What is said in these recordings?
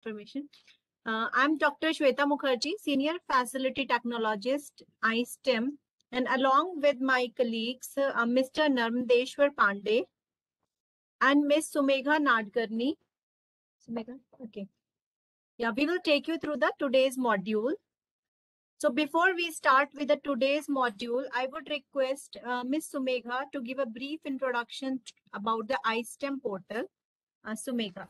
information. Uh, I'm Dr. Shweta Mukherjee, Senior Facility Technologist, iSTEM, and along with my colleagues, uh, Mr. Narmdeshwar Pandey and Ms. Sumegha Nadkarni. Sumegha, okay. Yeah, we will take you through the today's module. So before we start with the today's module, I would request uh, Ms. Sumegha to give a brief introduction about the iSTEM portal. Uh, Sumegha.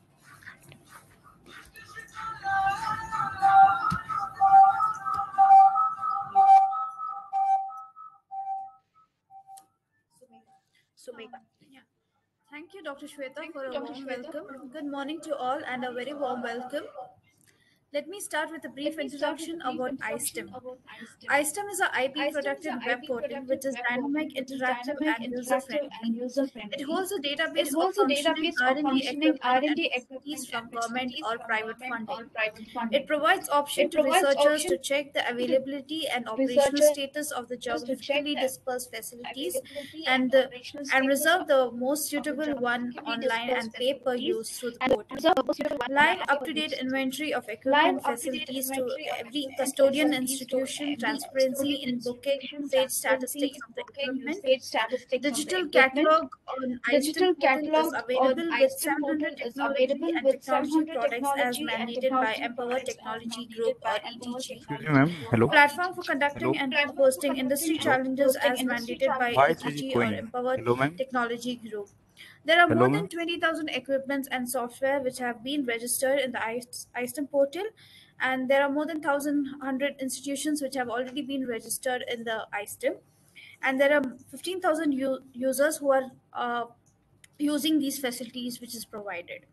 Thank you, Dr. Shweta, for a warm welcome. Good morning to all and a very warm welcome. Let me start with a brief introduction about iSTEM. iSTEM is an IP protected web portal which is dynamic, interactive, and user friendly. It holds a database of functioning R&D and expertise from government or private funding. It provides option to researchers to check the availability and operational status of the geographically dispersed facilities and the, and reserve the most suitable one online and pay per use through the portal. Live up-to-date inventory of equipment and facilities to every custodian institution, transparency in booking, page statistics of the equipment, digital catalog on Digital catalog is available with iSTEM 700 is technology available and with technology 700 products as mandated by technology Empower Technology Group or ETG. Excuse me, ma'am. Hello. Platform for conducting and hosting industry challenges as mandated by Why ETG or going? Empower Technology Group. There are Hello, more than 20,000 equipments and software which have been registered in the IS- iSTEM portal, and there are more than 1,100 institutions which have already been registered in the iSTEM, and there are 15,000 u- users who are uh, using these facilities which is provided.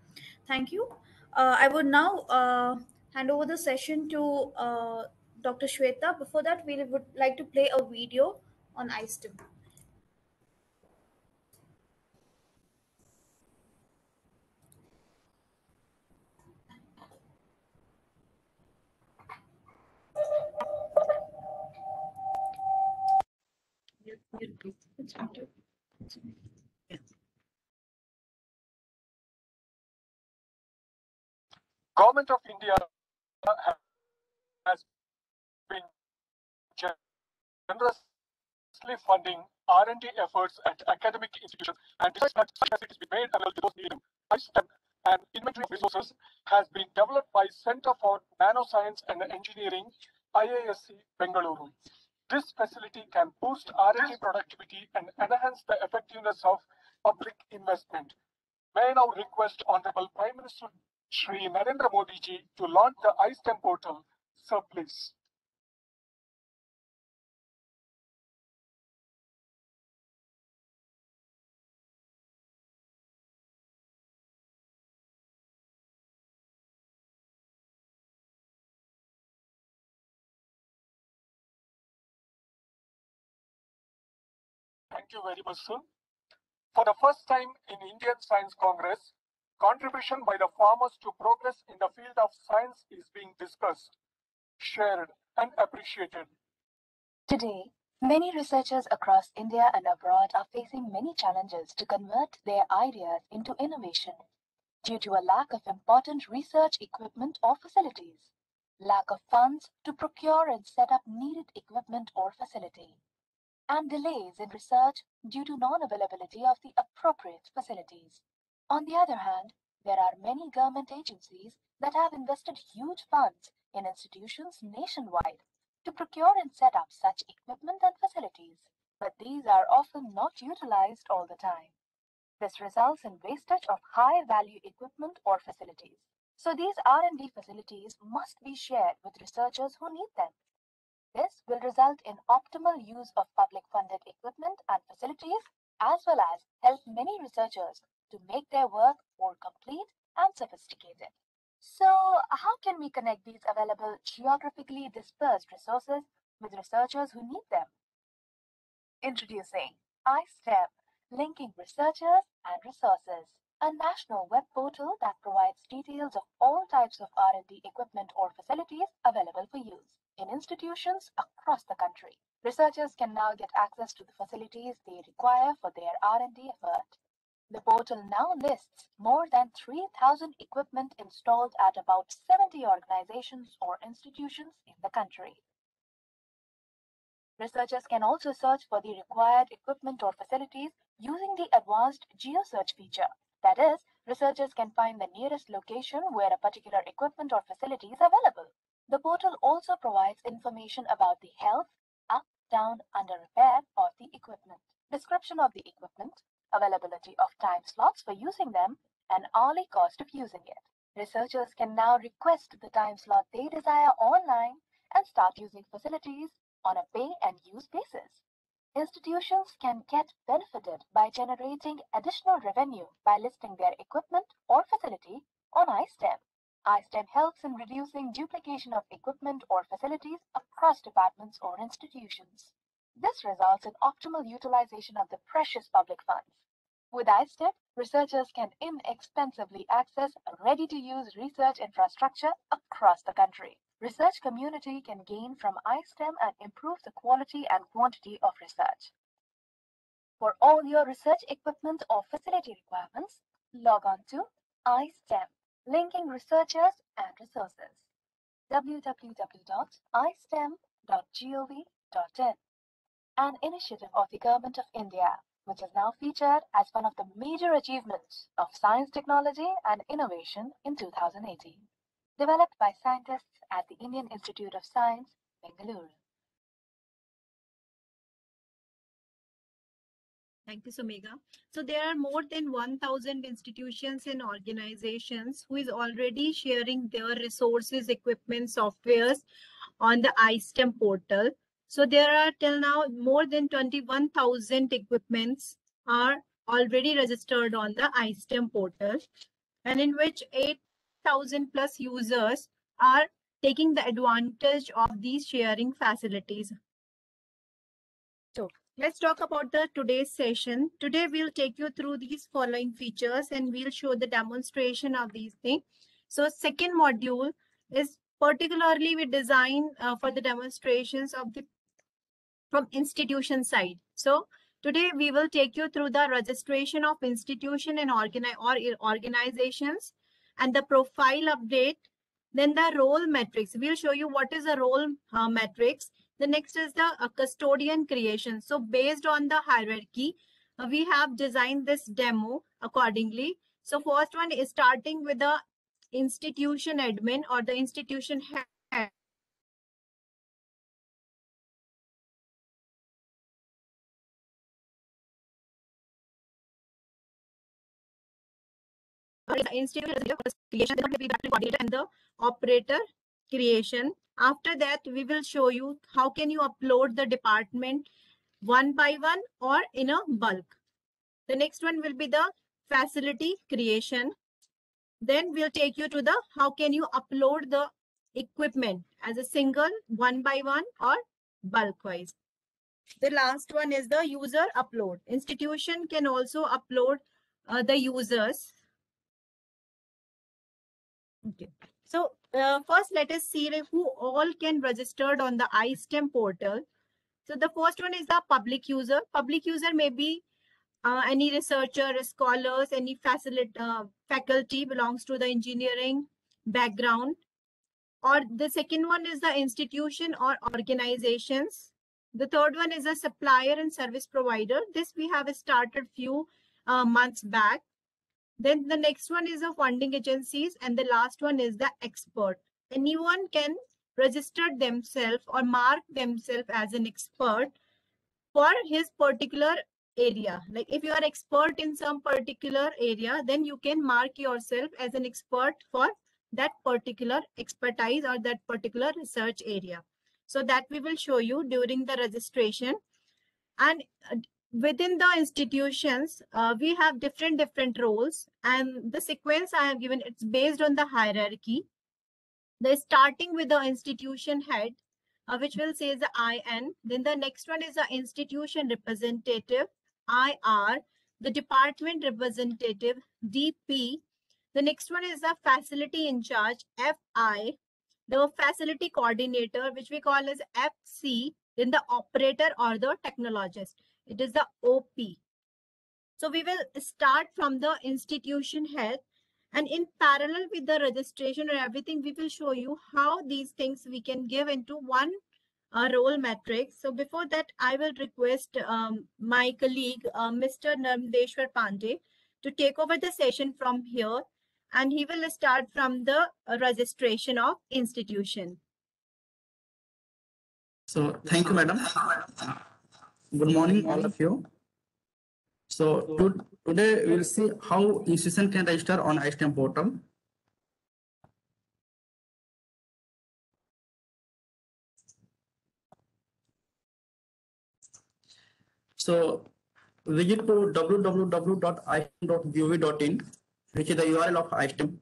Thank you. Uh, I would now uh, hand over the session to uh, Dr. Shweta. Before that, we would like to play a video on iSTEM. Government of India has been generously funding R&D efforts at academic institutions and research that such facilities be made available to those needing and inventory of resources has been developed by Center for Nanoscience and Engineering, IISc, Bengaluru. This facility can boost R&D productivity and enhance the effectiveness of public investment. May I now request Honorable Prime Minister Sri Narendra Modi ji to launch the iSTEM portal. Sir, please. Thank you very much, sir. For the first time in Indian Science Congress, contribution by the farmers to progress in the field of science is being discussed, shared, and appreciated. Today, many researchers across India and abroad are facing many challenges to convert their ideas into innovation due to a lack of important research equipment or facilities, lack of funds to procure and set up needed equipment or facility, and delays in research due to non-availability of the appropriate facilities. On the other hand, there are many government agencies that have invested huge funds in institutions nationwide to procure and set up such equipment and facilities, but these are often not utilized all the time. This results in wastage of high value equipment or facilities. So these R&D facilities must be shared with researchers who need them. This will result in optimal use of public funded equipment and facilities as well as help many researchers to make their work more complete and sophisticated. So, how can we connect these available geographically dispersed resources with researchers who need them? Introducing iSTEM, linking researchers and resources, a national web portal that provides details of all types of R&D equipment or facilities available for use in institutions across the country. Researchers can now get access to the facilities they require for their R&D effort. The portal now lists more than 3,000 equipment installed at about 70 organizations or institutions in the country. Researchers can also search for the required equipment or facilities using the advanced GeoSearch feature. That is, researchers can find the nearest location where a particular equipment or facility is available. The portal also provides information about the health, up, down, under repair of the equipment, description of the equipment, availability of time slots for using them, and hourly cost of using it. Researchers can now request the time slot they desire online and start using facilities on a pay and use basis. Institutions can get benefited by generating additional revenue by listing their equipment or facility on iSTEM. iSTEM helps in reducing duplication of equipment or facilities across departments or institutions. This results in optimal utilization of the precious public funds. With iSTEM, researchers can inexpensively access ready-to-use research infrastructure across the country. Research community can gain from iSTEM and improve the quality and quantity of research. For all your research equipment or facility requirements, log on to iSTEM, linking researchers and resources. www.istem.gov.in, an initiative of the Government of India, which is now featured as one of the major achievements of science, technology, and innovation in 2018. Developed by scientists at the Indian Institute of Science, Bengaluru. Thank you, Sumegha. So there are more than 1,000 institutions and organizations who is already sharing their resources, equipment, softwares on the iSTEM portal. So there are till now more than 21,000 equipments are already registered on the iSTEM portal and in which 8,000 plus users are taking the advantage of these sharing facilities. So let's talk about the today's session. Today we'll take you through these following features and we'll show the demonstration of these things. So second module is particularly we design uh, for the demonstrations of the from institution side. So today we will take you through the registration of institution and organi or organizations and the profile update then the role matrix. We'll show you what is a role uh. The next is the uh, custodian creation. So based on the hierarchy, uh, we have designed this demo accordingly. So first one is starting with the institution admin or the institution head. institute creation, coordinator and the operator creation. After that, we will show you how can you upload the department one by one or in a bulk. The next one will be the facility creation. Then we'll take you to the how can you upload the equipment as a single, one by one or bulk wise. The last one is the user upload. Institution can also upload uh, the users Okay. So uh, first, let us see who all can registered on the iSTEM portal. So the first one is the public user. Public user may be uh, any researcher, scholars, any uh, faculty belongs to the engineering background. Or the second one is the institution or organizations. The third one is a supplier and service provider. This we have started few uh, months back. Then the next one is the funding agencies and the last one is the expert. Anyone can register themselves or mark themselves as an expert for his particular area. Like if you are expert in some particular area, then you can mark yourself as an expert for that particular expertise or that particular research area. So that we will show you during the registration. And uh, within the institutions, uh, we have different, different roles and the sequence I have given, it's based on the hierarchy. The starting with the institution head, uh, which will say the IN. Then the next one is the institution representative, IR. The department representative, DP. The next one is the facility in charge, FI. The facility coordinator, which we call as FC. Then the operator or the technologist. It is the OP. So we will start from the institution head and in parallel with the registration and everything, we will show you how these things we can give into one uh, role matrix. So before that, I will request um, my colleague, uh, Mr. Narmdeshwar Pandey, to take over the session from here and he will start from the uh, registration of institution. So thank you, madam. Good morning, all of you. So to- today we will see how institution can register on iSTEM portal. So visit to www.istem.gov.in, which is the URL of iSTEM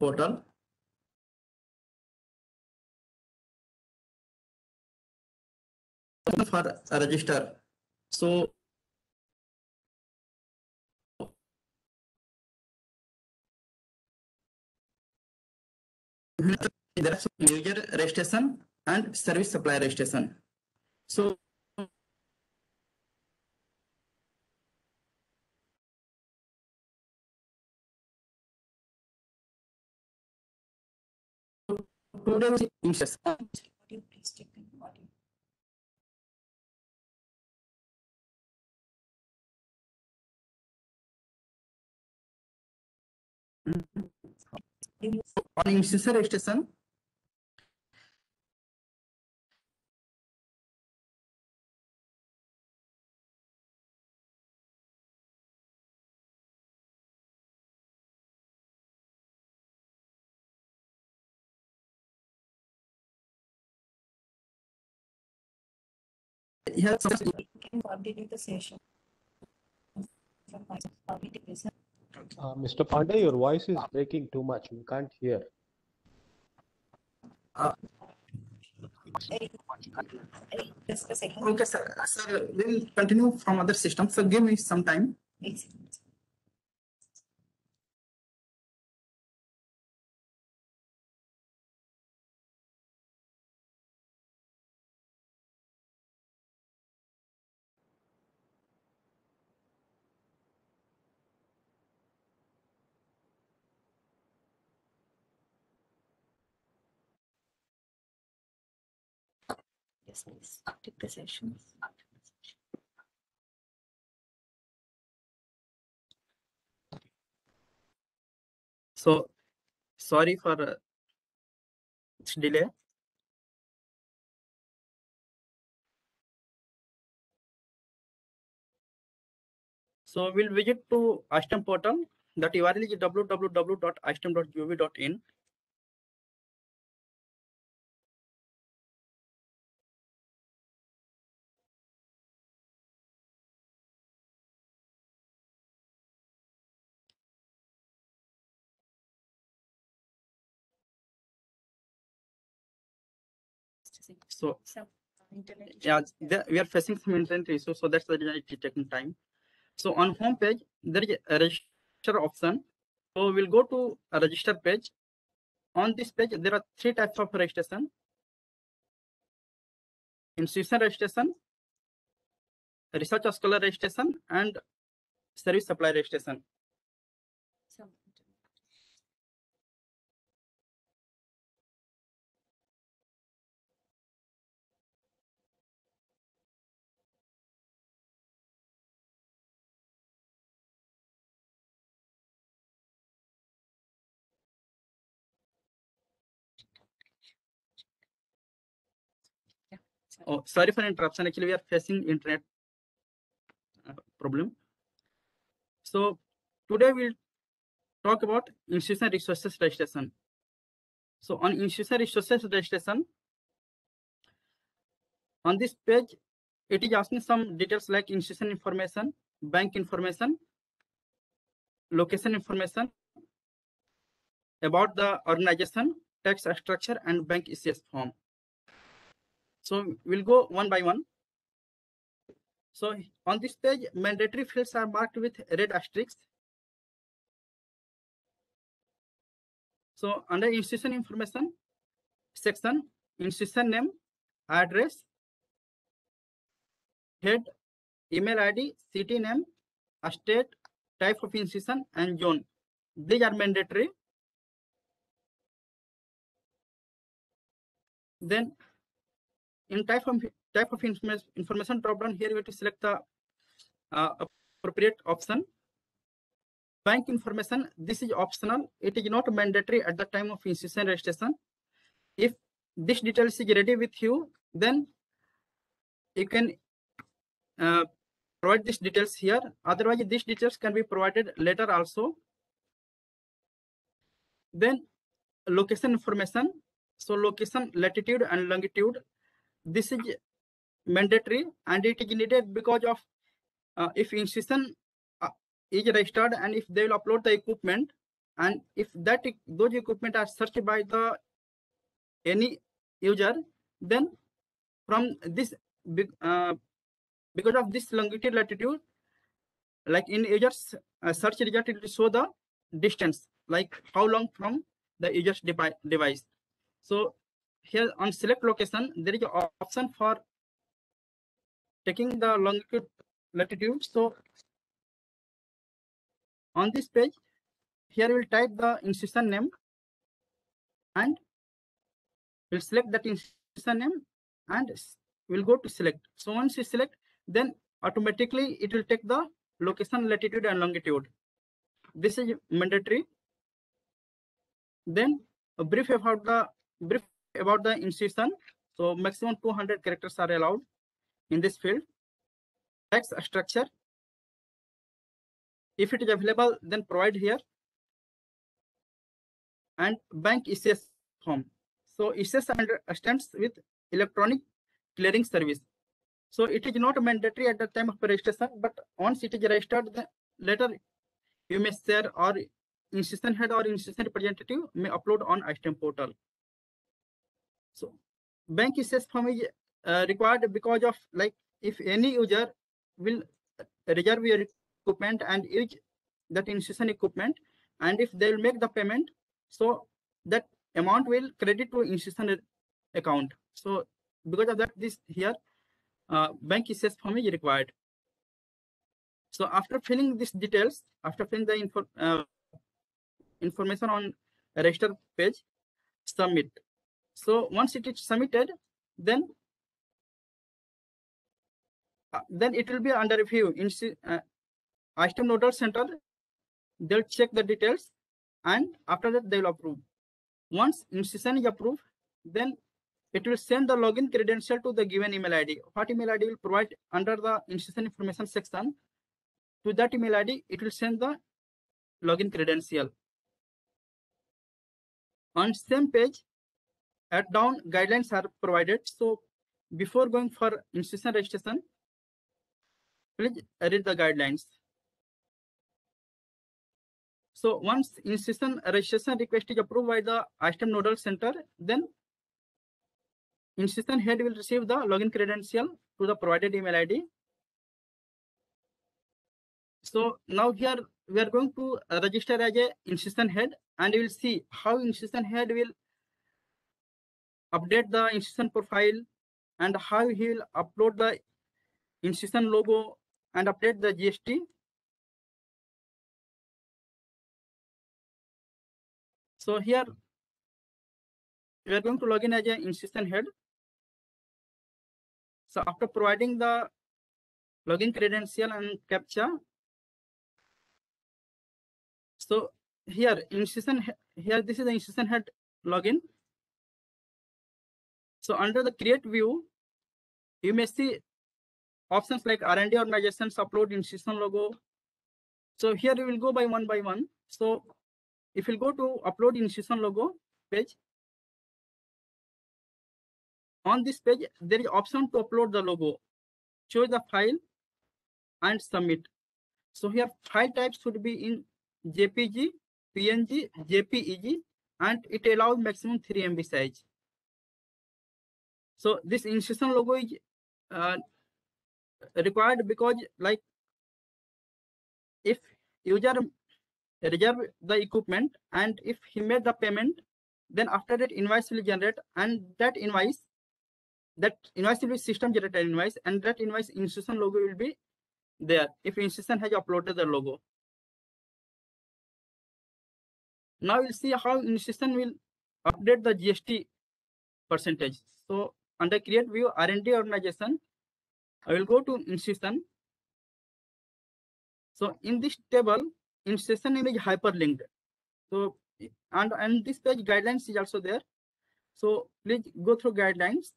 portal. for register. So there is user registration and service supply registration. So today we interest on institution registration. Here some can continue the session. From my meeting is- Uh, Mr. Pandey, your voice is breaking too much. We can't hear. Hey, Just a second. Okay, sir. Sir, we'll continue from other systems. So give me some time. Excellent. Take the session. So sorry for uh, delay. So we'll visit to iSTEM portal. That URL is www.istem.gov.in. So internet yeah, there. we are facing some internet issues, so that's the reason it is taking time. So on home page, there is a register option. So we'll go to a register page. On this page, there are three types of registration. Institution registration, research scholar registration, and service supply registration. Oh, sorry for interruption. Actually, we are facing internet uh, problem. So today we'll talk about institutional resources registration. So on institutional resources registration, on this page, it is asking some details like institution information, bank information, location information, about the organization, tax structure, and bank ECS form. So we'll go one by one. So on this page, mandatory fields are marked with red asterisks. So under institution information section, institution name, address, head, email ID, city name, state, type of institution, and zone. These are mandatory. Then in type of type of information information drop down here we have to select the uh, appropriate option. Bank information, this is optional. It is not mandatory at the time of institution registration. If this details is ready with you, then you can uh, provide these details here. Otherwise, these details can be provided later also. Then location information. So location, latitude and longitude. This is mandatory and it is needed because of uh, if institution uh, is registered and if they will upload the equipment and if that those equipment are searched by the any user then from this uh, because of this longitude latitude like in users uh, search result it will show the distance like how long from the user's device. So here on select location there is an option for taking the longitude latitude. So on this page here we'll type the institution name and we'll select that institution name and we'll go to select. So once you select then automatically it will take the location latitude and longitude. This is mandatory. Then a brief about the brief about the institution so maximum 200 characters are allowed in this field. Tax structure. If it is available then provide here. And bank ECS form. So under stands with electronic clearing service. So it is not mandatory at the time of registration but once it is registered then later you may share or institution head or institution representative may upload on ISTEM portal so bank ECS form is uh, required because of like if any user will reserve your equipment and use that institution equipment and if they will make the payment so that amount will credit to institution account. So because of that this here uh, bank ECS form is required. So after filling these details after filling the info, uh, information on register page submit so once it is submitted then uh, then it will be under review. In uh, ISTEM nodal center they'll check the details and after that they will approve. Once institution is approved then it will send the login credential to the given email id what email id will provide under the institution information section to that email id it will send the login credential. On same page at down guidelines are provided. So before going for institution registration please read the guidelines. So once institution registration request is approved by the ISTEM nodal center then institution head will receive the login credential to the provided email id so now here we are going to uh, register as a institution head and you will see how institution head will update the institution profile and how he will upload the institution logo and update the gst so here we are going to log in as an institution head. So after providing the login credential and captcha so here institution he- here this is the institution head login so under the create view you may see options like r&d organizations upload institution logo. So here we will go by one by one. So if you go to upload institution logo page on this page there is option to upload the logo. Choose the file and submit. So here file types should be in jpg png jpeg and it allows maximum 3 mb size so this institution logo is uh, required because like if user reserve the equipment and if he made the payment then after that invoice will generate and that invoice that invoice will be system generated invoice and that invoice institution logo will be there if institution has uploaded the logo. Now we'll see how institution will update the GST percentage. So under create view R&D organization, I will go to institution. So in this table, institution is hyperlinked. So and and this page guidelines is also there. So please go through guidelines.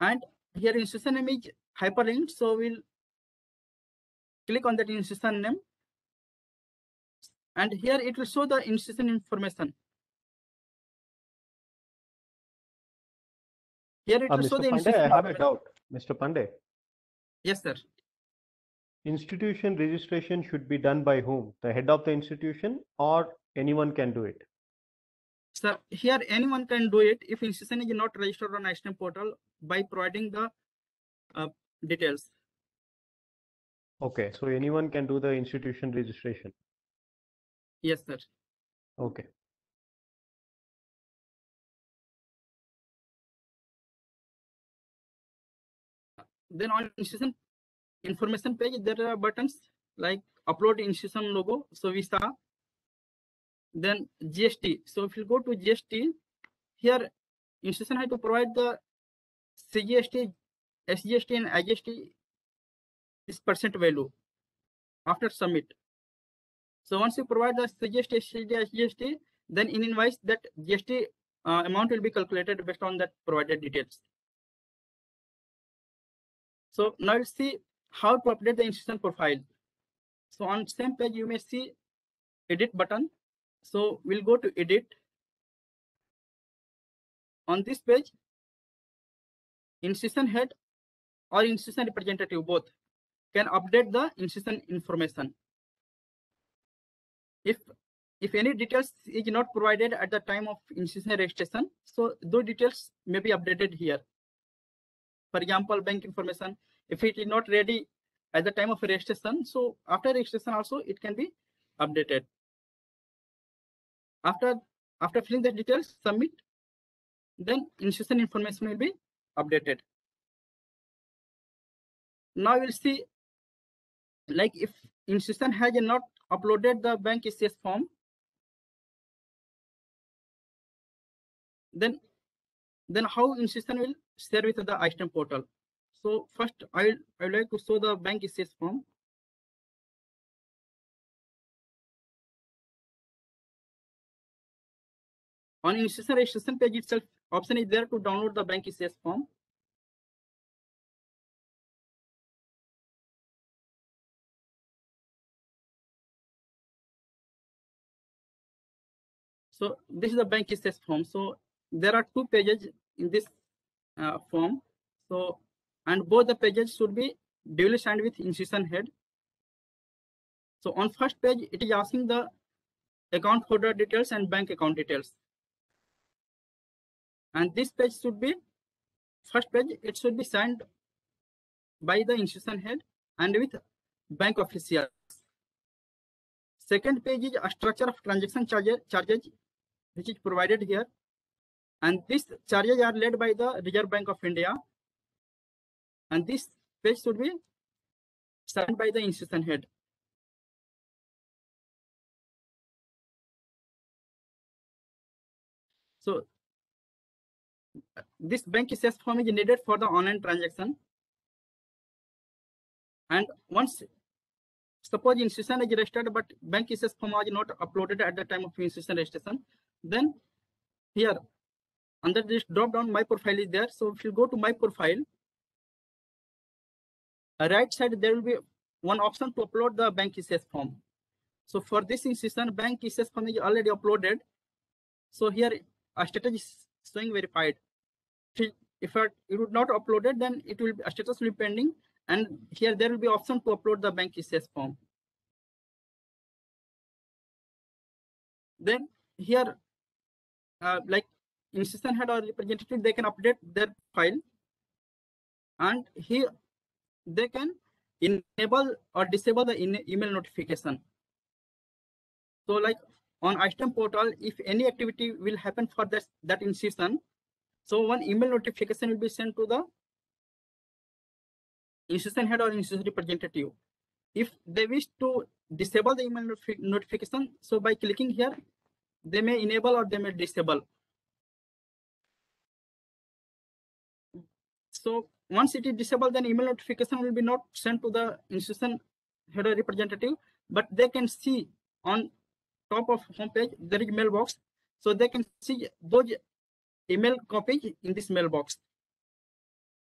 And here institution is hyperlinked. So we'll click on that institution name. And here it will show the institution information. Here it Uh, Mr. the Pandey, I have a doubt. Mr. Pandey, Yes, sir. institution registration should be done by whom? The head of the institution or anyone can do it? Sir, here anyone can do it if institution is not registered on iSTEM portal by providing the uh, details. Okay, so anyone can do the institution registration. Yes, sir. Okay. Then on institution information page, there are buttons like upload institution logo. So we. Then GST. So if you go to GST, here institution had to provide the CGST, SGST, and IGST this percent value after submit. So once you provide the CGST, SGST, SGST, then in invoice that GST uh, amount will be calculated based on that provided details. So now let's see how to update the institution profile. So on same page, you may see edit button. So we'll go to edit. On this page, institution head or institution representative both can update the institution information. If if any details is not provided at the time of institution registration, so those details may be updated here. For example, bank information, if it is not ready at the time of registration, so after registration also it can be updated. After after filling the details, submit, then institution information will be updated. Now we'll see like if institution has not uploaded the bank ECS form, then then how institution will share with the iSTEM portal. So first I I would like to show the bank ECS form. On institution registration page itself, option is there to download the bank ECS form. So this is the bank ECS form. So there are two pages in this uh, form. So and both the pages should be duly signed with institution head. So on first page, it is asking the account holder details and bank account details. And this page should be first page, it should be signed by the institution head and with bank officials. Second page is a structure of transaction charges, charges which is provided here. And these charges are led by the Reserve Bank of India. And this page should be signed by the institution head. So this bank ECS form is needed for the online transaction. And once suppose institution is registered, but bank ECS form was not uploaded at the time of institution registration, then here under this drop down, my profile is there. So if you go to my profile, uh, right side, there will be one option to upload the bank ECS form. So for this institution, bank ECS form is already uploaded. So here a status is showing verified. If it, would not uploaded, then it will be a status will be pending. And here there will be option to upload the bank ECS form. Then here, uh, like institution head or representative, they can update their file. And here they can enable or disable the email notification. So like on iSTEM portal, if any activity will happen for that, that institution, so one email notification will be sent to the institution head or institution representative. If they wish to disable the email notification, so by clicking here, they may enable or they may disable. So once it is disabled, then email notification will be not sent to the institution head or representative, but they can see on top of homepage there is mailbox, so they can see those email copies in this mailbox.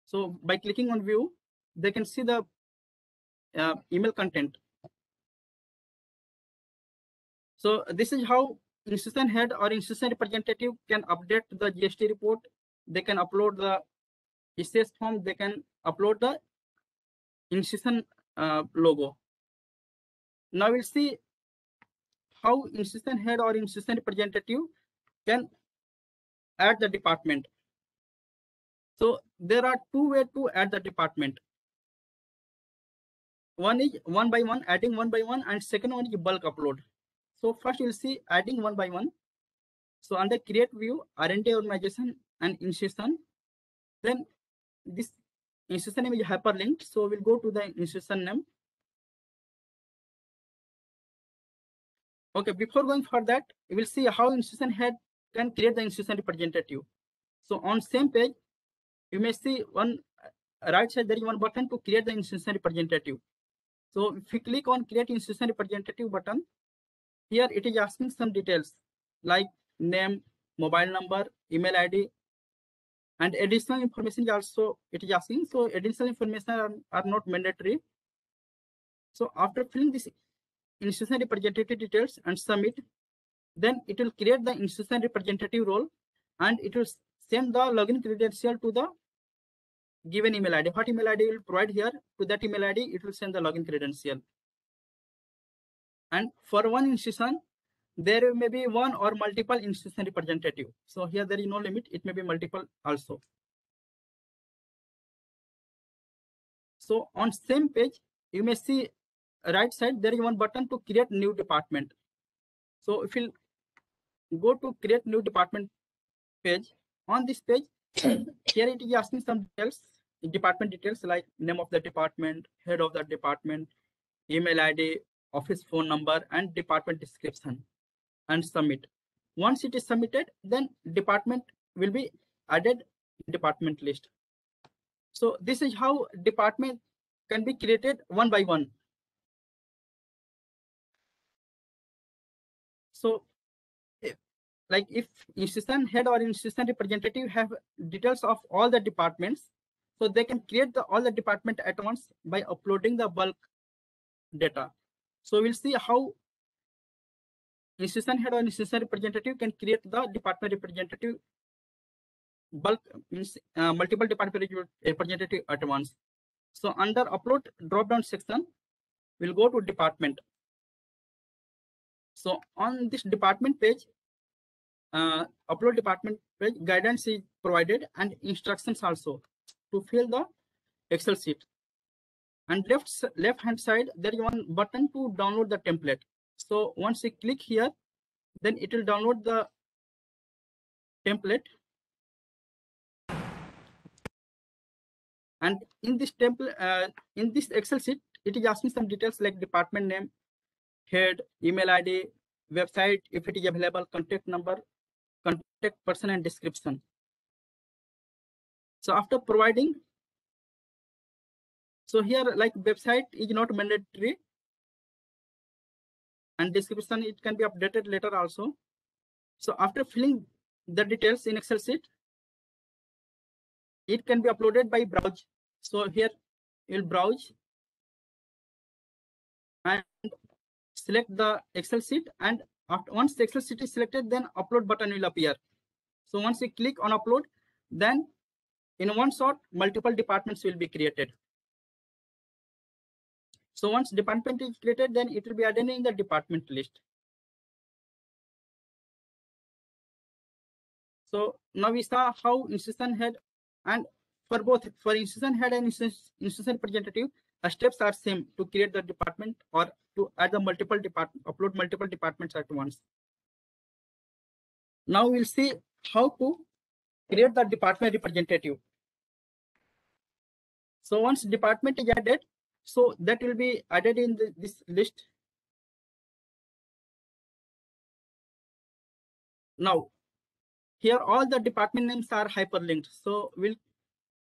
So by clicking on view, they can see the uh, email content. So this is how institution head or institution representative can update the GST report. They can upload the ECS form. They can upload the institution uh, logo. Now we'll see how institution head or institution representative can add the department. So there are two ways to add the department. One is one by one, adding one by one, and second one is bulk upload. So first you'll see adding one by one. So under create view, R&D organization and institution, then this institution name is hyperlinked. So we'll go to the institution name. Okay, before going for that, we will see how institution head can create the institution representative. So on same page, you may see one uh, right side there is one button to create the institution representative. So if you click on create institution representative button, here it is asking some details like name, mobile number, email ID, and additional information is also it is asking. So additional information are, are not mandatory. So after filling this institution representative details and submit, then it will create the institution representative role and it will send the login credential to the given email ID. What email ID will provide here to that email ID, it will send the login credential. And for one institution, there may be one or multiple institution representative. So here there is no limit, it may be multiple also. So on same page, you may see right side, there is one button to create new department. So if you go to create new department page, on this page, here it is asking some details, department details like name of the department, head of the department, email ID, office phone number, and department description, and submit. Once it is submitted, then department will be added department list. So this is how department can be created one by one. So if- like if institution head or institution representative have details of all the departments, so they can create the all the department at once by uploading the bulk data. So we'll see how institution head or institution representative can create the department representative bulk means uh, multiple department representative at once. So under upload drop down section, we'll go to department. So on this department page, uh, upload department page guidance is provided and instructions also to fill the Excel sheet. And left left hand side there is one button to download the template. So once you click here, then it will download the template. And in this template, uh, in this Excel sheet, it is asking some details like department name, head, email ID, website, if it is available, contact number, contact person and description. So after providing, so here like website is not mandatory and description it can be updated later also. So after filling the details in Excel sheet, it can be uploaded by browse. So here you'll browse and select the Excel sheet and after once the Excel sheet is selected, then upload button will appear. So once you click on upload, then in one shot, multiple departments will be created. So once department is created, then it will be added in the department list. So now we saw how institution head and for both for institution head and institution representative, uh, steps are same to create the department or to add the multiple department upload multiple departments at once. Now we'll see how to create the department representative. So once department is added, so that will be added in the, this list. Now, here all the department names are hyperlinked. So we'll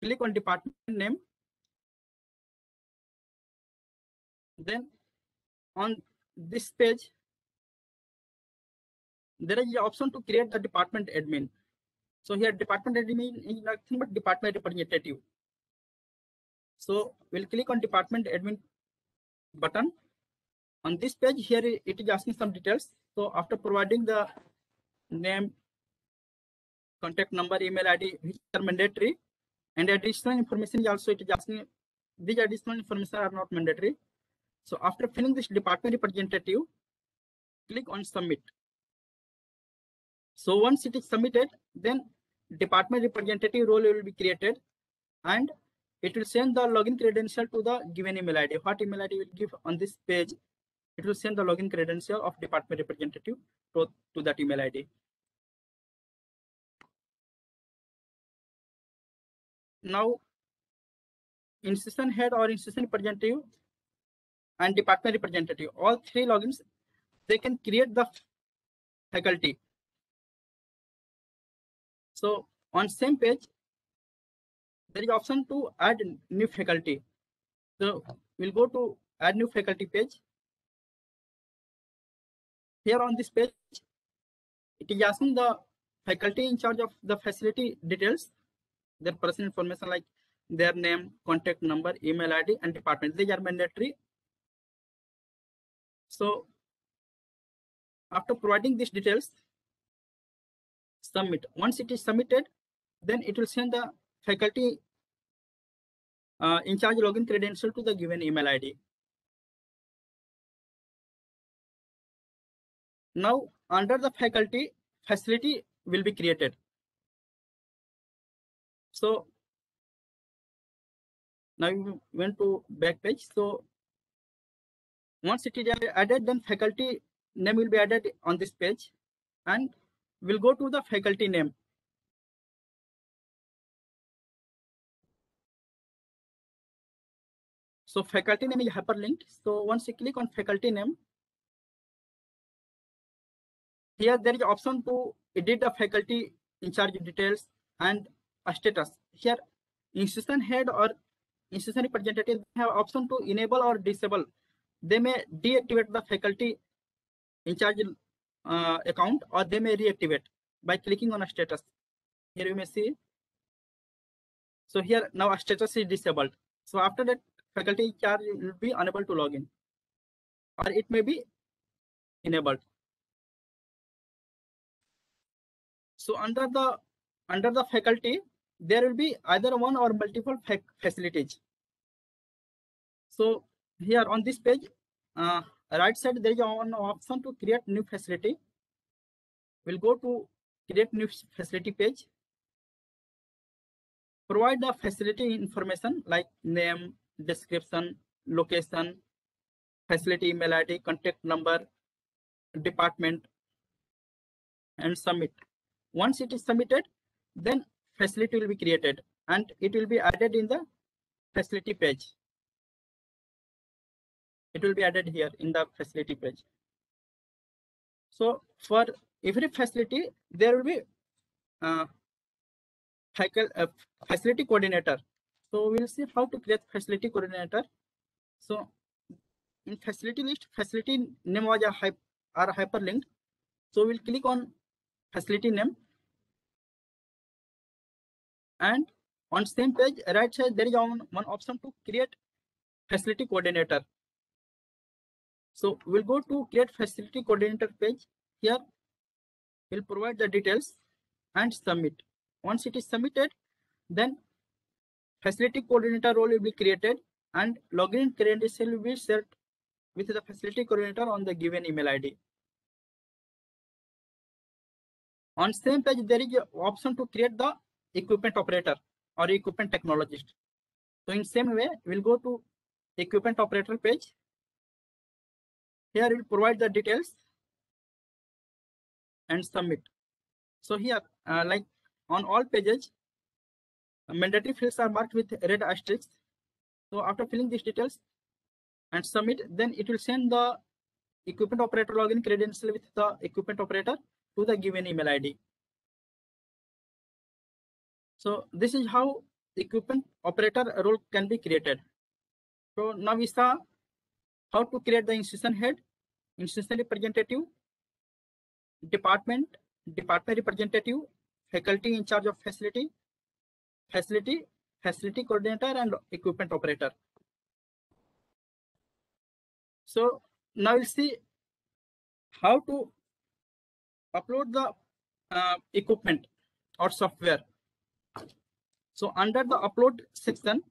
click on department name. Then on this page, there is the option to create the department admin. So here department admin is nothing but department representative. So we'll click on department admin button. On this page here it is asking some details. So after providing the name, contact number, email ID, which are mandatory, and additional information is also it is asking these additional information are not mandatory. So after filling this department representative, click on submit. So once it is submitted, then department representative role will be created and it will send the login credential to the given email ID. What email ID will give on this page, it will send the login credential of department representative to, to that email ID. Now, institution head or institution representative and department representative, all three logins, they can create the faculty. So on same page, there is option to add new faculty. So we'll go to add new faculty page. Here on this page, it is asking the faculty in charge of the facility details, their personal information like their name, contact number, email ID, and department. These are mandatory. So after providing these details, submit. Once it is submitted, then it will send the faculty uh, in charge login credential to the given email ID. Now, under the faculty, facility will be created. So now we went to back page. So once it is added, then faculty name will be added on this page and we'll go to the faculty name. So faculty name is hyperlinked. So once you click on faculty name, here there is option to edit the faculty in charge details and a status. Here institution head or institution representative have option to enable or disable. They may deactivate the faculty in charge uh, account or they may reactivate by clicking on a status. Here you may see. So here now a status is disabled. So after that faculty charge will be unable to log in or it may be enabled. So under the under the faculty, there will be either one or multiple facilities. So here on this page, uh, right side there is one option to create new facility. We'll go to create new facility page. Provide the facility information like name, description, location, facility email ID, contact number, department, and submit. Once it is submitted, then facility will be created and it will be added in the facility page. It will be added here in the facility page. So for every facility, there will be uh, uh, facility coordinator. So we'll see how to create facility coordinator. So in facility list, facility name was a are hyperlinked. So we'll click on facility name. And on same page, right side, there is one, one option to create facility coordinator. So we'll go to create facility coordinator page. Here, we'll provide the details and submit. Once it is submitted, then facility coordinator role will be created and login credential will be set with the facility coordinator on the given email ID. On same page, there is an option to create the equipment operator or equipment technologist. So in same way, we'll go to equipment operator page. Here we'll provide the details and submit. So here, uh, like on all pages, mandatory fields are marked with red asterisks. So after filling these details and submit, then it will send the equipment operator login credential with the equipment operator to the given email ID. So this is how equipment operator role can be created. So now we saw how to create the institution head, institution representative, department, department representative, faculty in charge of facility, facility, facility coordinator and equipment operator. So now we'll see how to upload the uh, equipment or software. So under the upload section,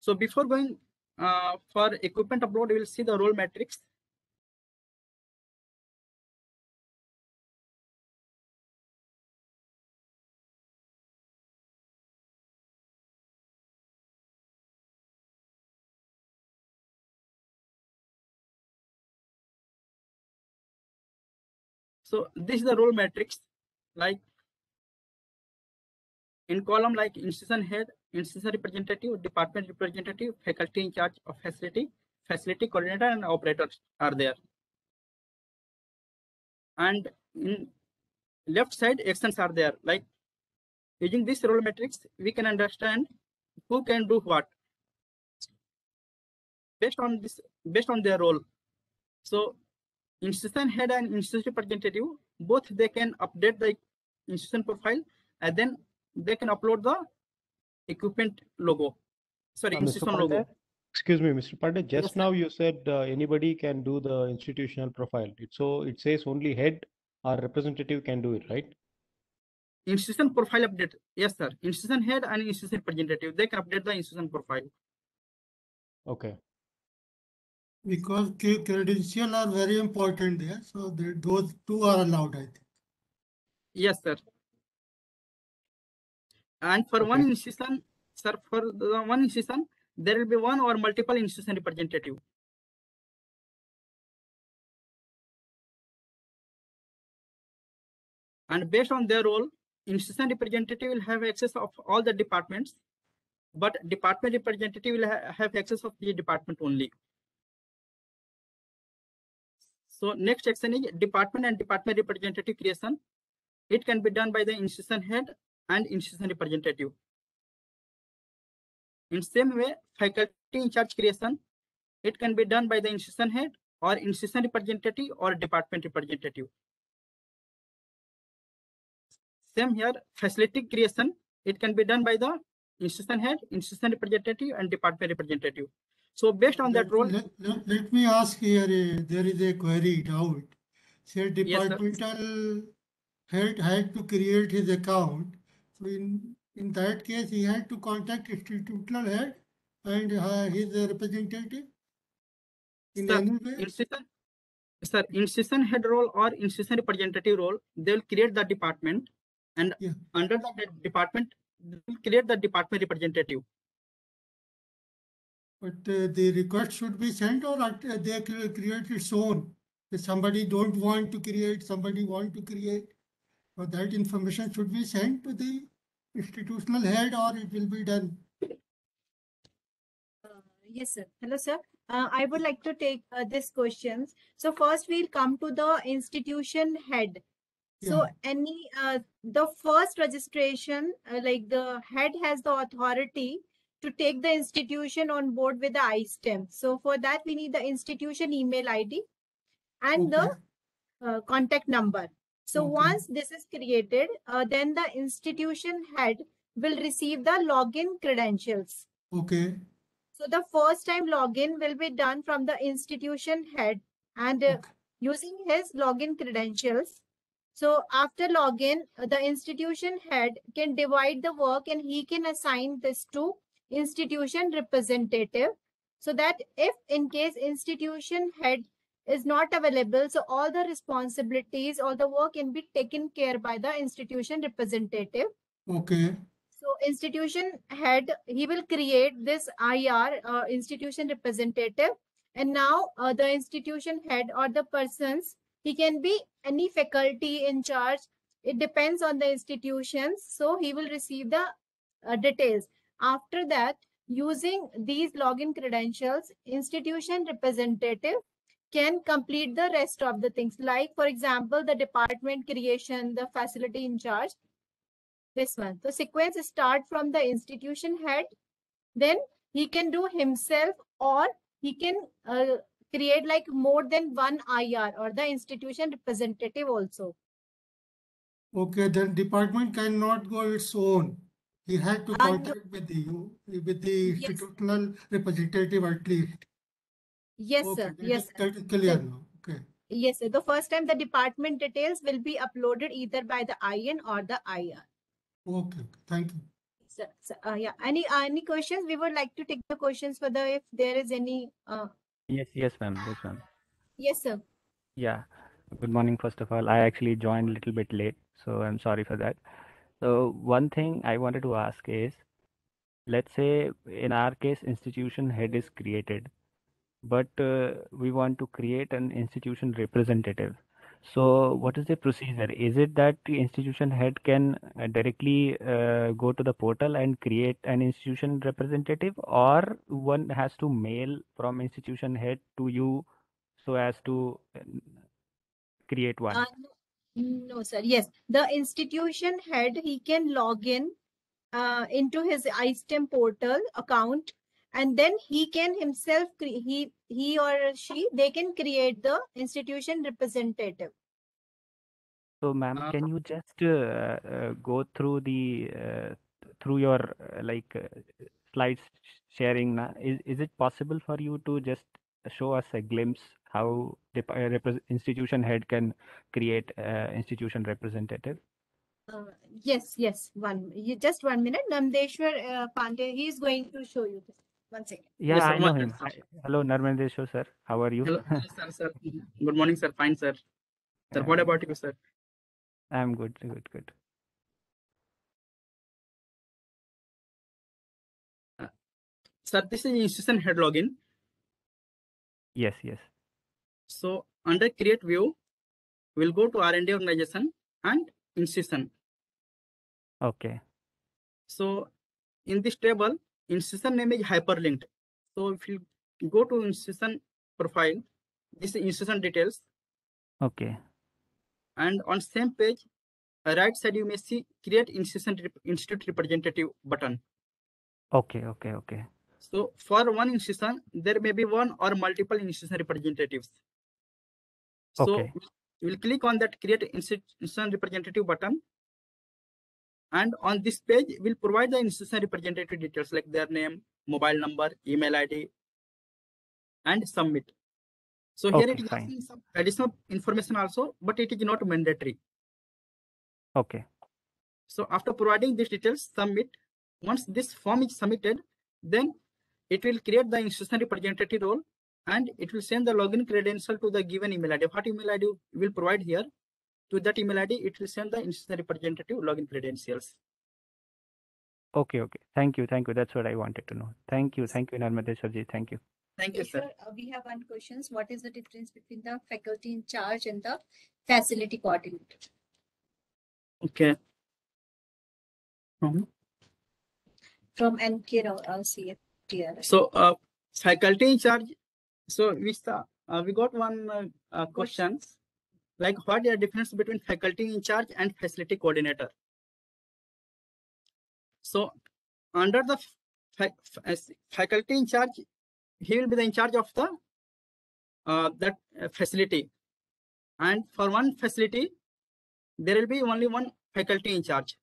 so before going uh, for equipment upload, we will see the role matrix. So this is the role matrix, like in column like institution head, institution representative, department representative, faculty in charge of facility, facility coordinator and operators are there. And in left side actions are there, like using this role matrix, we can understand who can do what based on this, based on their role. So institution head and institution representative, both they can update the institution profile and then they can upload the equipment logo. Sorry, Uh, institution logo. Excuse me, Mr. Pandey, just sir. now you said uh, anybody can do the institutional profile. It, so it says only head or representative can do it, right? Institution profile update. Yes, sir. Institution head and institution representative, they can update the institution profile. Okay. Because cre- credential are very important there, so they- those two are allowed, I think. Yes, sir. And for one institution, sir, for the one institution, there will be one or multiple institution representative. And based on their role, institution representative will have access of all the departments, but department representative will ha- have access of the department only. So next section is department and department representative creation. It can be done by the institution head and institution representative. In same way, faculty in charge creation, it can be done by the institution head or institution representative or department representative. Same here, facility creation, it can be done by the institution head, institution representative and department representative. So based on that role, Let, let, let me ask here, uh, there is a query doubt. Say Yes, departmental head had to create his account. So in, in that case, he had to contact institutional head and uh, his representative in Sir, any way? institution, sir, institution head role or institution representative role, they will create the department and Yeah. under the department, they will create the department representative. But uh, the request should be sent or uh, they cre- create its own? If somebody don't want to create, somebody want to create, so that information should be sent to the institutional head or it will be done. Uh, Yes, sir. Hello, sir. Uh, I would like to take uh, this questions. So first we'll come to the institution head. So any, uh, the first registration, uh, like the head has the authority to take the institution on board with the iSTEM. So for that, we need the institution email ID and the uh, contact number. So Okay. once this is created, uh, then the institution head will receive the login credentials. Okay, So the first time login will be done from the institution head and uh, okay, using his login credentials. So after login, the institution head can divide the work and he can assign this to institution representative. So that if in case institution head is not available, so all the responsibilities, all the work can be taken care by the institution representative. okay, So institution head, he will create this IR, uh, institution representative. And now uh, the institution head or the persons, he can be any faculty in charge, it depends on the institutions. So he will receive the uh, details. After that, using these login credentials, institution representative can complete the rest of the things. Like, for example, the department creation, the facility in charge. This one. The sequence start from the institution head. Then he can do himself or he can uh, create like more than one IR or the institution representative also. Okay, then department cannot go its own. He had to no. contact with the, you- with the Yes. institutional representative at least. Yes, Okay, sir. Yes, is- That is clear Then- now, okay. yes. Sir. The first time the department details will be uploaded either by the IN or the IR. Okay, okay, thank you. So, so, uh, yeah. Any uh, any questions? We would like to take the questions for the if there is any. Uh, Yes, yes, ma'am. Yes, ma'am. yes, sir. Yeah. Good morning, first of all. I actually joined a little bit late, so I'm sorry for that. So one thing I wanted to ask is, let's say in our case, institution head is created, but uh, we want to create an institution representative. So what is the procedure? Is it that the institution head can uh, directly uh, go to the portal and create an institution representative, or one has to mail from institution head to you so as to uh, create one? Uh, no, no, sir. Yes, the institution head he can log in uh, into his iSTEM portal account, and then he can himself he he or she they can create the institution representative. So, ma'am, Uh, can you just uh, uh, go through the uh, through your uh, like uh, slides sharing? na? Is is it possible for you to just show us a glimpse how the repre institution head can create uh, institution representative? Uh, yes, yes. One, you, just one minute. Namdeshwar uh, Pandey, he is going to show you this. One second. Yeah, Yes, sir. I know him. Hi- Hello, Narmendeshwar sir. How are you? Hello, hello, sir, sir. Good morning, sir. Fine, sir. Sir, what about you, sir? I'm good, good, good. Sir, this is institution head login. Yes, yes. So under create view, we'll go to R&D organization and institution. Okay. So in this table, institution name is hyperlinked. So if you go to institution profile, this is institution details, Okay. and on same page, right side you may see create institution institute representative button. Okay, okay, okay. So for one institution, there may be one or multiple institution representatives. So we'll click on that create institution representative button. And on this page, we'll provide the institution representative details like their name, mobile number, email ID, and submit. So here it Okay, is fine. asking some additional information also, but it is not mandatory. Okay. So after providing these details, submit. Once this form is submitted, then it will create the institution representative role and it will send the login credential to the given email ID. What email ID will provide here? To that email ID, it will send the institution representative login credentials. Okay, okay. Thank you, thank you. That's what I wanted to know. Thank you, thank you, Narmendeshwar ji. Thank you. Thank you, sir. Namdeshwar, uh, we have one question. What is the difference between the faculty in charge and the facility coordinator? Okay. Mhm. From NK Rao, uh, CFTR. So uh, faculty in charge. So we saw, uh, we got one uh, uh, questions like what is the difference between faculty in charge and facility coordinator? So under the fa- fa- faculty in charge, he will be the in charge of the uh, that uh, facility. And for one facility, there will be only one faculty in charge.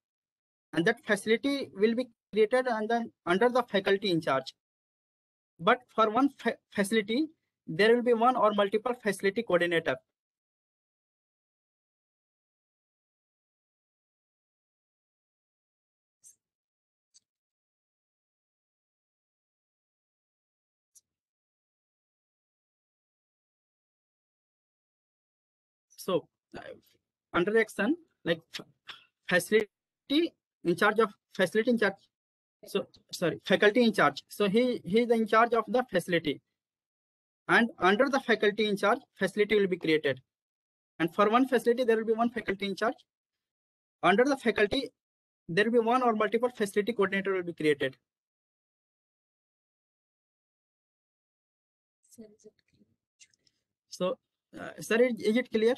And that facility will be created then under the faculty in charge. But for one fa- facility, there will be one or multiple facility coordinator. So uh, under action, like facility in charge of facility in charge. So sorry, faculty in charge. So he he is in charge of the facility. And under the faculty in charge, facility will be created. And for one facility, there will be one faculty in charge. under the faculty, there will be one or multiple facility coordinator will be created. So, uh, sir, is, is it clear?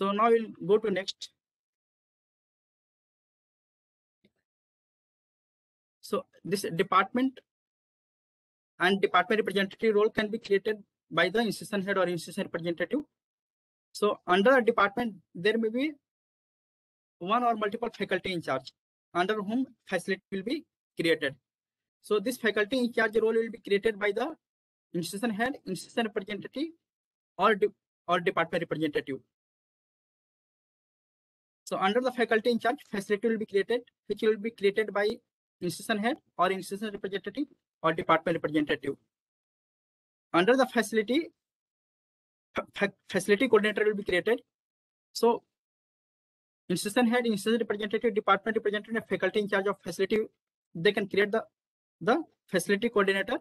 So now we'll go to next. So this department and department representative role can be created by the institution head or institution representative. So under a department, there may be one or multiple faculty in charge under whom facility will be created. So this faculty in charge role will be created by the institution head, institution representative, or, de or department representative. So under the faculty in charge, facility will be created, which will be created by institution head or institution representative or department representative. Under the facility, fa facility coordinator will be created. So institution head, institution representative, department representative, faculty in charge of facility, they can create the, the facility coordinator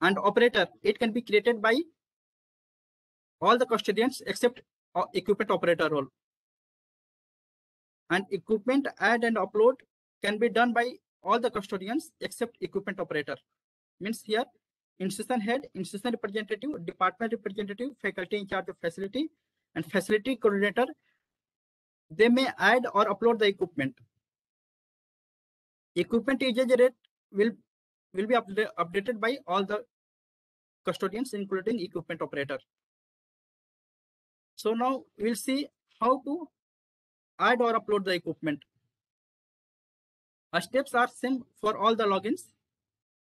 and operator. It can be created by all the custodians except uh, equipment operator role. And equipment add and upload can be done by all the custodians except equipment operator. Means here, institution head, institution representative, department representative, faculty in charge of facility, and facility coordinator, they may add or upload the equipment. Equipment usage rate will, will be upda updated by all the custodians, including equipment operator. So now we'll see how to add or upload the equipment. Our steps are same for all the logins.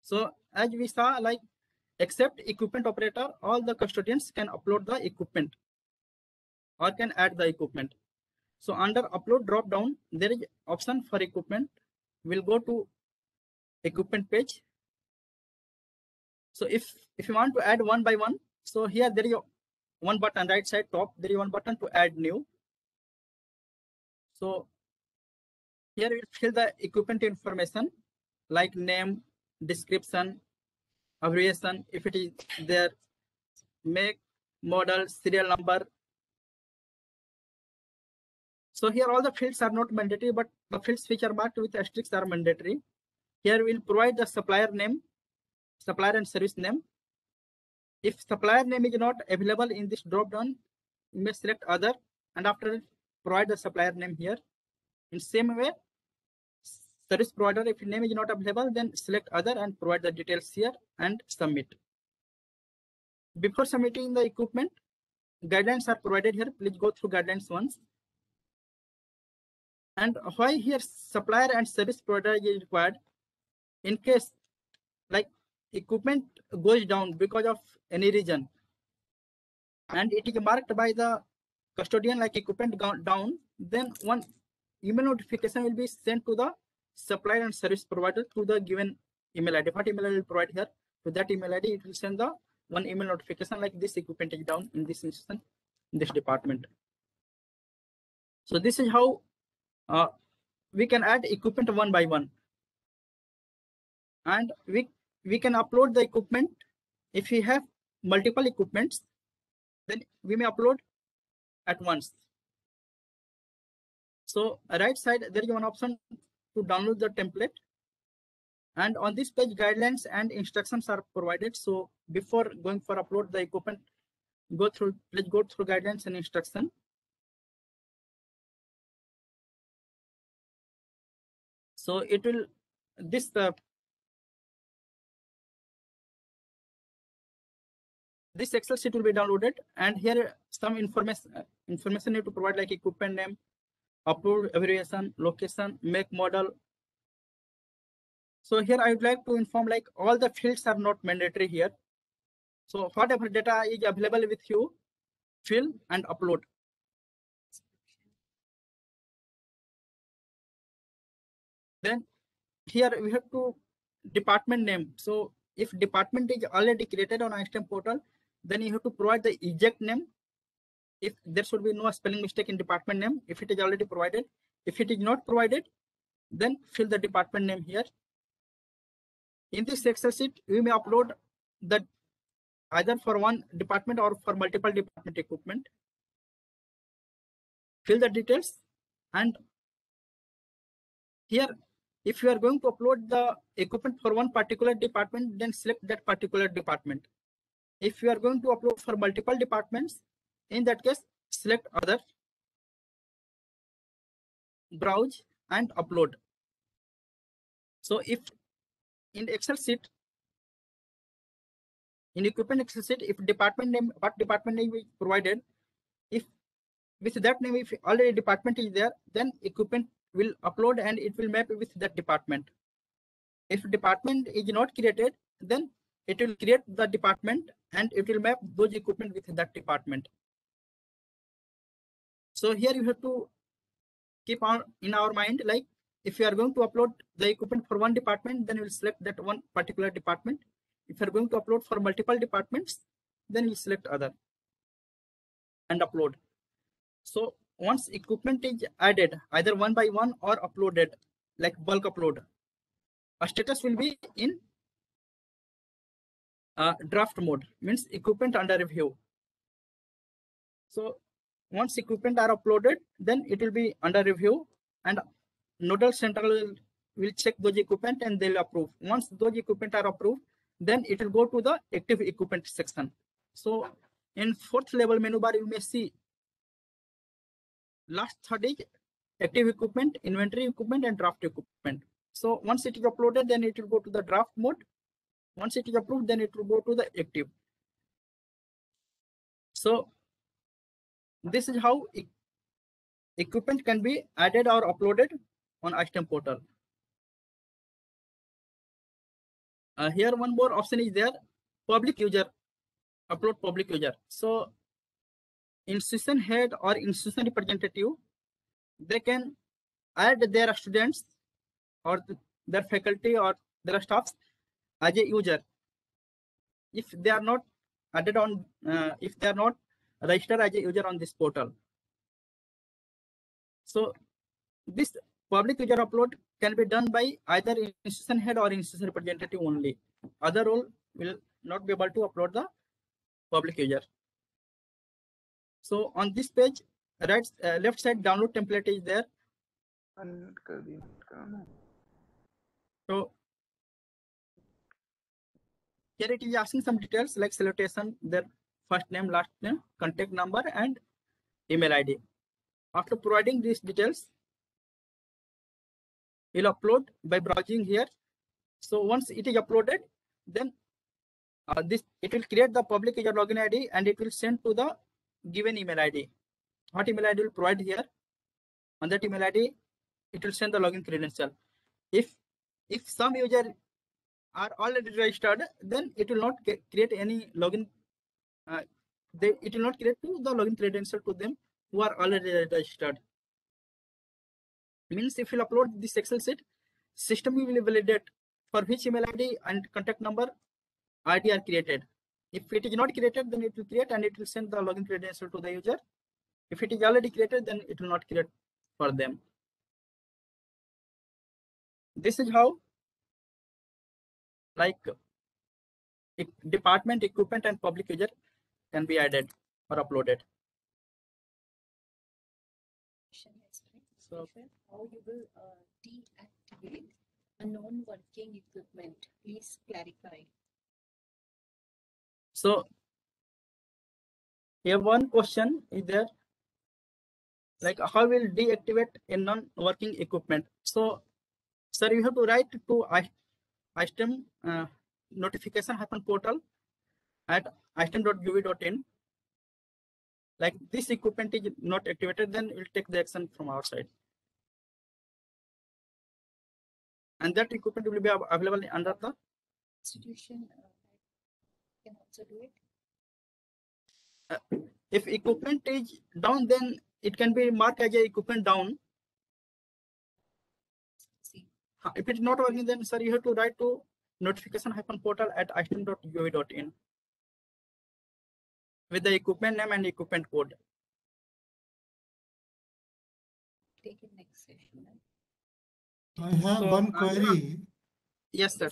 So as we saw, like except equipment operator, all the custodians can upload the equipment or can add the equipment. So under upload drop down, there is option for equipment. We'll go to equipment page. So if if you want to add one by one, so here there is one button right side top, there is one button to add new. So here we fill the equipment information like name, description, abbreviation, if it is there, make, model, serial number. So here all the fields are not mandatory, but the fields which are marked with asterisks are mandatory. Here we'll provide the supplier name, supplier and service name. If supplier name is not available in this drop down, you may select other and after provide the supplier name here. In same way, service provider, if name is not available, then select other and provide the details here and submit. Before submitting the equipment, guidelines are provided here. Please go through guidelines once. And why here supplier and service provider is required in case like equipment goes down because of any reason and it is marked by the custodian like equipment down, then one email notification will be sent to the supplier and service provider to the given email ID. What email I will provide here to that email ID, it will send the one email notification like this equipment is down in this instance in this department. So this is how uh, we can add equipment one by one. And we we can upload the equipment if we have multiple equipments, then we may upload at once. So right side, there is one option to download the template. And on this page, guidelines and instructions are provided. So before going for upload the equipment, go through, let's go through guidelines and instruction. So it will, this the this Excel sheet will be downloaded and here some information information need to provide like equipment name, upload abbreviation, location, make model. So here I would like to inform like all the fields are not mandatory here. So whatever data is available with you, fill and upload. Then here we have to department name. So if department is already created on iSTEM portal, then you have to provide the exact name. If there should be no spelling mistake in department name, if it is already provided. If it is not provided, then fill the department name here. In this Excel sheet, we may upload the either for one department or for multiple department equipment. Fill the details and here if you are going to upload the equipment for one particular department, then select that particular department. If you are going to upload for multiple departments, in that case, select other, browse and upload. So if in Excel sheet, in equipment Excel sheet, if department name, what department name is provided, if with that name, if already department is there, then equipment will upload and it will map with that department. If department is not created, then it will create the department and it will map those equipment with that department. So here you have to keep on in our mind, like if you are going to upload the equipment for one department, then you will select that one particular department. If you are going to upload for multiple departments, then you select other and upload. So once equipment is added either one by one or uploaded like bulk upload a status will be in uh, draft mode means equipment under review so once equipment are uploaded then it will be under review and nodal central will, check those equipment and they'll approve once those equipment are approved then it will go to the active equipment section so in fourth level menu bar you may see last third is active equipment, inventory equipment, and draft equipment. So once it is uploaded, then it will go to the draft mode. Once it is approved, then it will go to the active. So this is how e equipment can be added or uploaded on iSTEM portal. Uh, here one more option is there, public user, upload public user. So institution head or institution representative, they can add their students or their faculty or their staffs as a user. If they are not added on, uh, if they are not registered as a user on this portal. So this public user upload can be done by either institution head or institution representative only. Other role will not be able to upload the public user. So on this page, right uh, left side download template is there. So here it is asking some details like salutation, their first name, last name, contact number, and email ID. After providing these details, you'll upload by browsing here. So once it is uploaded, then uh, this it will create the public user login ID and it will send to the given email ID. What email ID will provide here? On that email ID, it will send the login credential. If if some user are already registered, then it will not get, create any login. Uh, they, it will not create the login credential to them who are already registered. Means if you upload this Excel sheet, system will validate for which email ID and contact number ID are created. If it is not created, then it will create and it will send the login credential to the user. If it is already created, then it will not create for them. This is how like department, equipment, and public user can be added or uploaded. So how you will uh, deactivate a non-working equipment? Please clarify. So here one question is there like how will deactivate a non-working equipment so sir you have to write to iSTEM uh, notification happen portal at istem.gov.in like this equipment is not activated then we'll take the action from our side. And that equipment will be available under the institution uh, can also do it. Uh, if equipment is down then it can be marked as a equipment down. See. if it's not working then sir you have to write to notification hyphen portal at istem.gov.in with the equipment name and equipment code take it next session. I have So, one uh, query. yes sir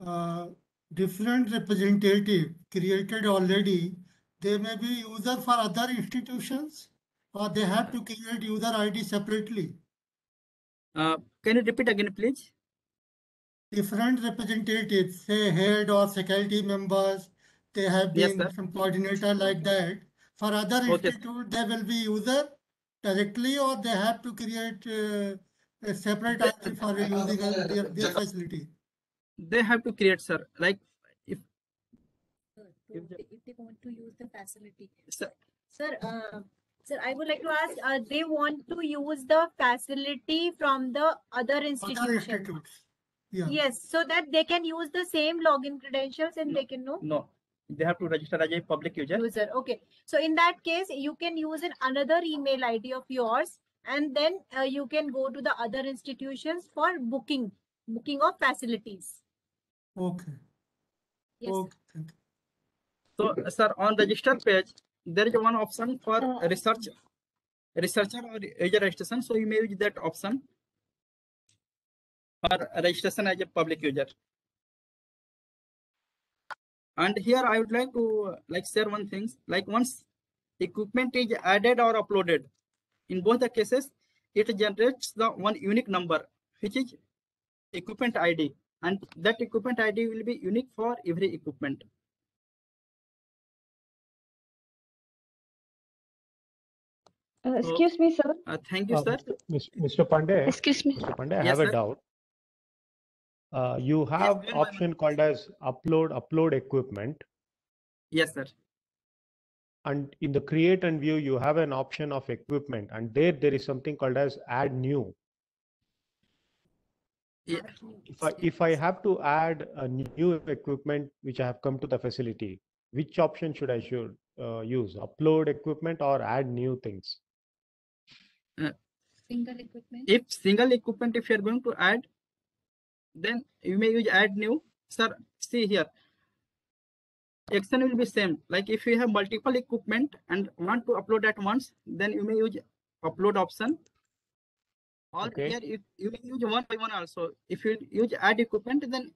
Uh, different representative created already, they may be user for other institutions or they have to create user ID separately. Uh, can you repeat again, please? Different representatives, say head or faculty members, they have been sir. some coordinator like that. For other Okay. institute, they will be user directly or they have to create uh, a separate ID for using their, their facility. They have to create, sir. Like if If the- If they want to use the facility. sir, Sir, uh, sir, I would like to ask, uh, they want to use the facility from the other Other institutes. Yeah. Yes, so that they can use the same login credentials and they can know no, they have to register as a public user. user. Okay, so in that case, you can use an another email ID of yours and then uh, you can go to the other institutions for booking, booking of facilities. Okay. Yes. Okay. thank. So, sir, on register page, there is one option for research, researcher or user registration. So you may use that option for registration as a public user. And here I would like to like share one thing, like once equipment is added or uploaded, in both the cases, it generates the one unique number, which is equipment ID. And that equipment ID will be unique for every equipment. Uh, So- excuse me, sir. Uh, thank you, Uh, sir. Mis- Mr. Pandey, Excuse me. Mr. Pandey, I Yes, have a sir. doubt. Uh, you have go on, option called as upload, upload equipment. Yes, sir. And in the create and view, you have an option of equipment and there, there is something called as add new. Yeah. If I, if I have to add a new equipment which I have come to the facility, which option should I should uh, use? Upload equipment or add new things? Single equipment. If single equipment, if you're going to add, then you may use add new. Sir, see here. Action will be same. Like if you have multiple equipment and want to upload at once, then you may use upload option. Or Okay. here if you may use one by one also. If you use add equipment, then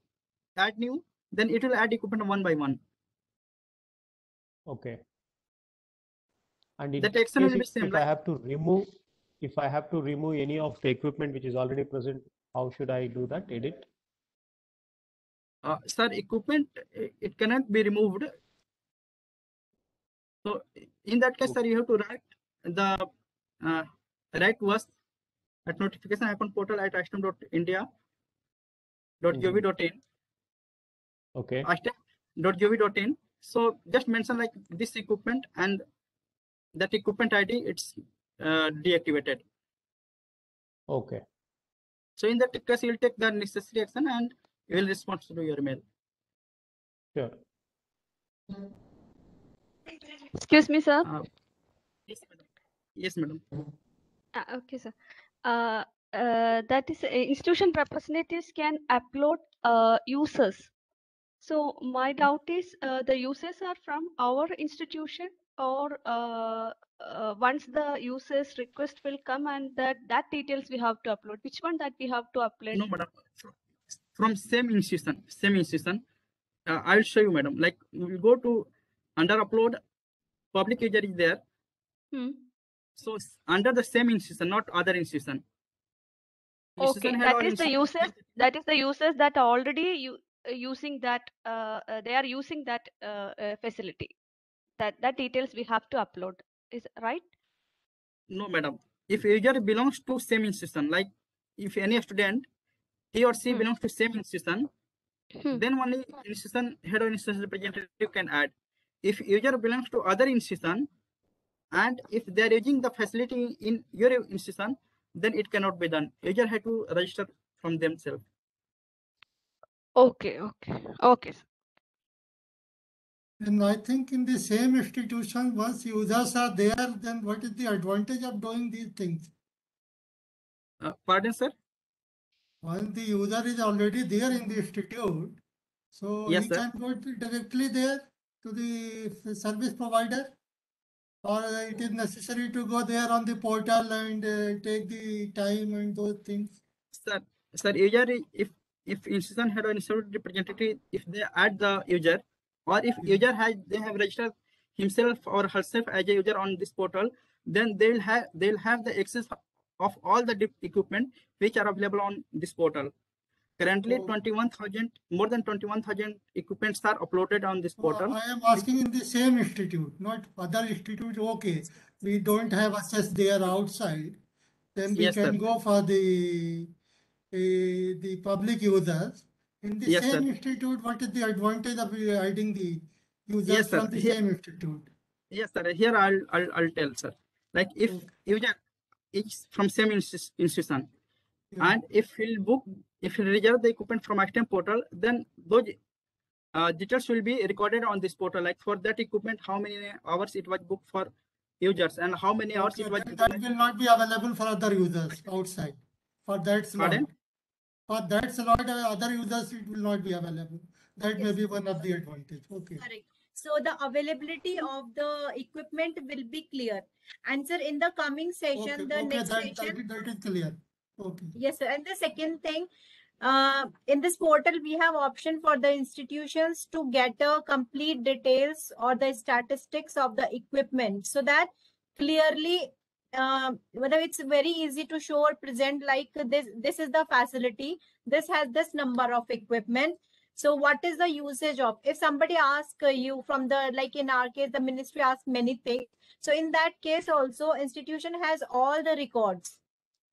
add new, then it will add equipment one by one. Okay. And in That action will be same, if I have to remove, if I have to remove any of the equipment which is already present, how should I do that? Edit? Uh, sir, equipment, it cannot be removed. So in that case, sir, you have to write the, uh, write us at notification icon portal at istem.india dot Mhm. gov dot in, Okay, gov. So just mention like this equipment and that equipment ID, it's uh, deactivated. okay, So in that case, you'll take the necessary action and you will respond to your email. sure. Excuse me, sir. Uh, yes, madam. Yes, madam. Uh, okay, sir. Uh, uh, that is, uh, institution representatives can upload uh, users. So my doubt is, uh, the users are from our institution or uh, uh, once the users request will come and that that details we have to upload. Which one that we have to upload? No, madam. Fro- From same institution, same institution. Uh, I will show you, madam. Like we go to under upload, public user is there. Hmm. So under the same institution, not other institution. Okay, Institution that the institution- users, that is the users that are already you, uh, using that, uh, uh, they are using that uh, uh, facility. That, that details we have to upload, is right? No, madam. If user belongs to same institution, like if any student, he or she Hmm. belongs to same institution, Hmm. then only institution head or institution representative can add. If user belongs to other institution, and if they are using the facility in your institution, then it cannot be done. User had to register from themselves. Okay, okay, okay. And I think in the same institution, once users are there, then what is the advantage of doing these things? Uh, pardon, sir. Once the user is already there in the institute, so Yes, he sir. can go directly there to the service provider? Or it is necessary to go there on the portal and uh, take the time and those things? Sir, sir, user, if if institution had an institute representative, if they add the user, or if user has they have registered himself or herself as a user on this portal, then they'll have they'll have the access of all the equipment which are available on this portal. Currently, Oh. 21,000 more than 21,000 equipments are uploaded on this Uh, portal. I am asking in the same institute, not other institute, okay, we don't have access there outside. Then we Yes, sir. can go for the, eh, the public users. In the Yes, same sir. institute, what is the advantage of eh, adding the users Yes, sir. from the same institute? Yes, sir. Here I'll I'll, I'll tell, sir. Like if Okay. user is from same institution, Yeah. and if he'll book, if he'll reserve the equipment from iSTEM portal, then those uh, details will be recorded on this portal. Like for that equipment, how many hours it was booked for users and how many hours Okay, it was. then that will not be available for other users outside, for that slot. Pardon? For that slot, uh, other users, it will not be available. That may be one of the advantage, okay. Correct. So the availability of the equipment will be clear. And sir, in the coming Okay, session, the okay, next that, session. that is- that is clear, okay. Yes, sir. And the second thing, uh, in this portal, we have option for the institutions to get a complete details or the statistics of the equipment so that clearly, uh, whether it's very easy to show or present like this, this is the facility, this has this number of equipment. So what is the usage of, if somebody asks you from the, like in our case, the ministry asks many things. So in that case also, institution has all the records.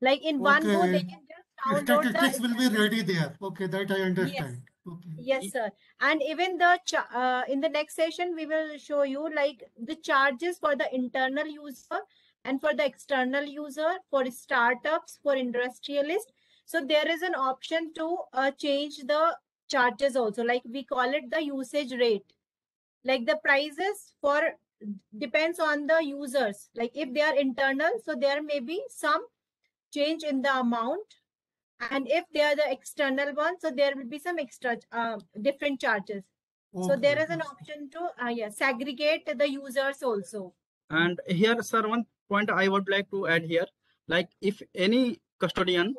Like in one go, they can just download the. Statistics will be ready there. Okay, that I understand. Okay. Yes, sir. And even the, uh, in the next session, we will show you like the charges for the internal user and for the external user, for startups, for industrialists. So there is an option to uh, change the charges also, like we call it the usage rate. Like the prices for, depends on the users. Like if they are internal, so there may be some change in the amount and if they are the external one, so there will be some extra, uh, different charges. So there is an option to, uh, yeah, segregate the users also. And here, sir, one point I would like to add here, like if any custodian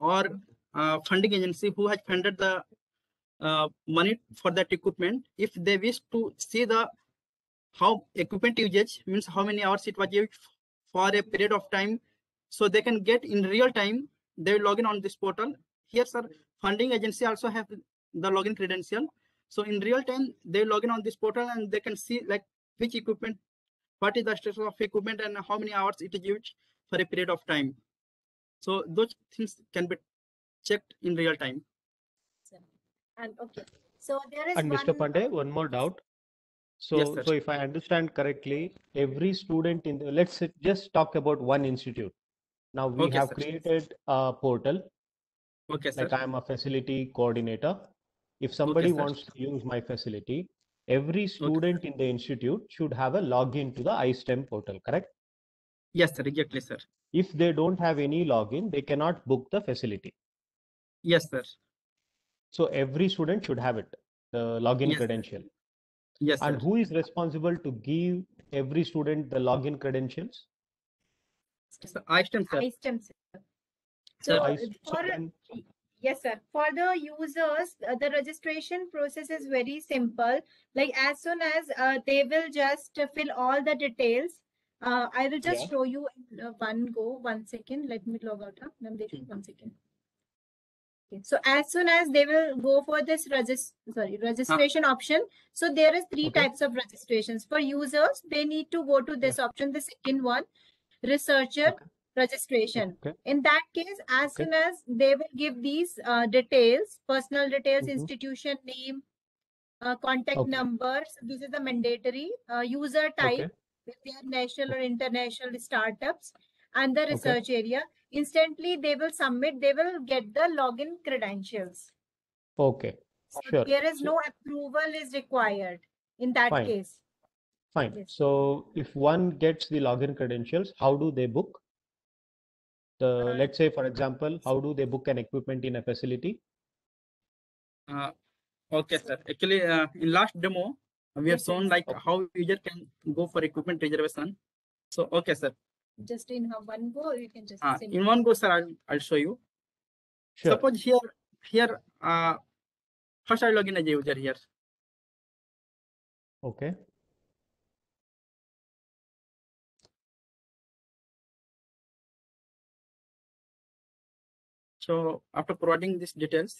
or uh, funding agency who has funded the uh, money for that equipment, if they wish to see the how equipment usage means how many hours it was used for a period of time, so they can get in real time. They will log in on this portal. Here, sir, funding agency also have the login credential. So in real time, they log in on this portal and they can see like which equipment what is the status of equipment and how many hours it is used for a period of time. So those things can be checked in real time. And okay, so there is And Mr. Pandey, one more doubt. So, Yes, sir. so if I understand correctly, every student in the, let's say- just talk about one institute. Now we Okay, have sir. created a portal, Okay, sir. like I am a facility coordinator. If somebody sir. wants to use my facility, every student in the institute should have a login to the iSTEM portal, correct? Yes, sir. Exactly, sir. If they don't have any login, they cannot book the facility. Yes, sir. So every student should have it, the login Yes, credential. Yes, sir. And who is responsible to give every student the login credentials? So iSTEM, sir. iSTEM. sir. Sir, So I- so for, then- yes, sir. For the users, uh, the registration process is very simple. Like as soon as uh, they will just uh, fill all the details. Uh, I will just Yeah. show you in, uh, one go. One second. Let me log out. Huh? Namdesh, One second. Okay. So as soon as they will go for this regis sorry registration option, so there is three Okay. types of registrations. For users, they need to go to this option, the second one, researcher registration. In that case, as soon as they will give these uh, details, personal details, Mhm. institution name, uh, contact numbers, this is the mandatory, uh, user type, if they are national or international startups, and the research area, instantly they will submit, they will get the login credentials. Okay, So sure. there is So- no approval is required in that Fine. case. Fine. Yes. So if one gets the login credentials, how do they book? The, Uh, let's say, for example, how do they book an equipment in a facility? Uh, okay, sir. Actually, uh, in last demo, we have shown yes. like how user can go for equipment reservation. So, okay, sir. Just in her one go, you can just. Uh, in one go, sir, I'll, I'll show you. Sure. Suppose here here, uh, first I log in as a user here. Okay. So after providing these details,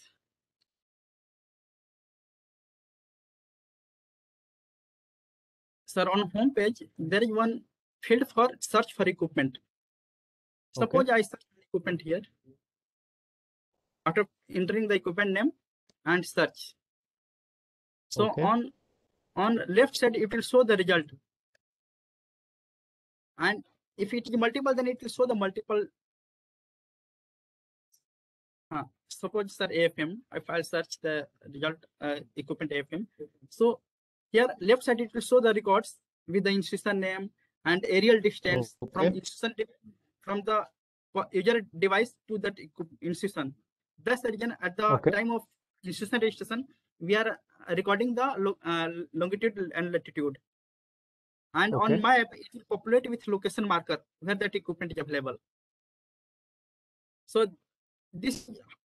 sir, on home page, there is one field for search for equipment. Suppose I search equipment here. After entering the equipment name and search. So Okay. on on left side, it will show the result. And if it is multiple, then it will show the multiple. Uh, suppose sir AFM, if I search the result uh, equipment AFM. So here left side, it will show the records with the institution name and aerial distance from Okay. institution from the user device to that institution. That's the reason at the Okay. time of institution registration, we are recording the lo- uh, longitude and latitude. And Okay. on my app, it will populate with location marker where that equipment is available. So this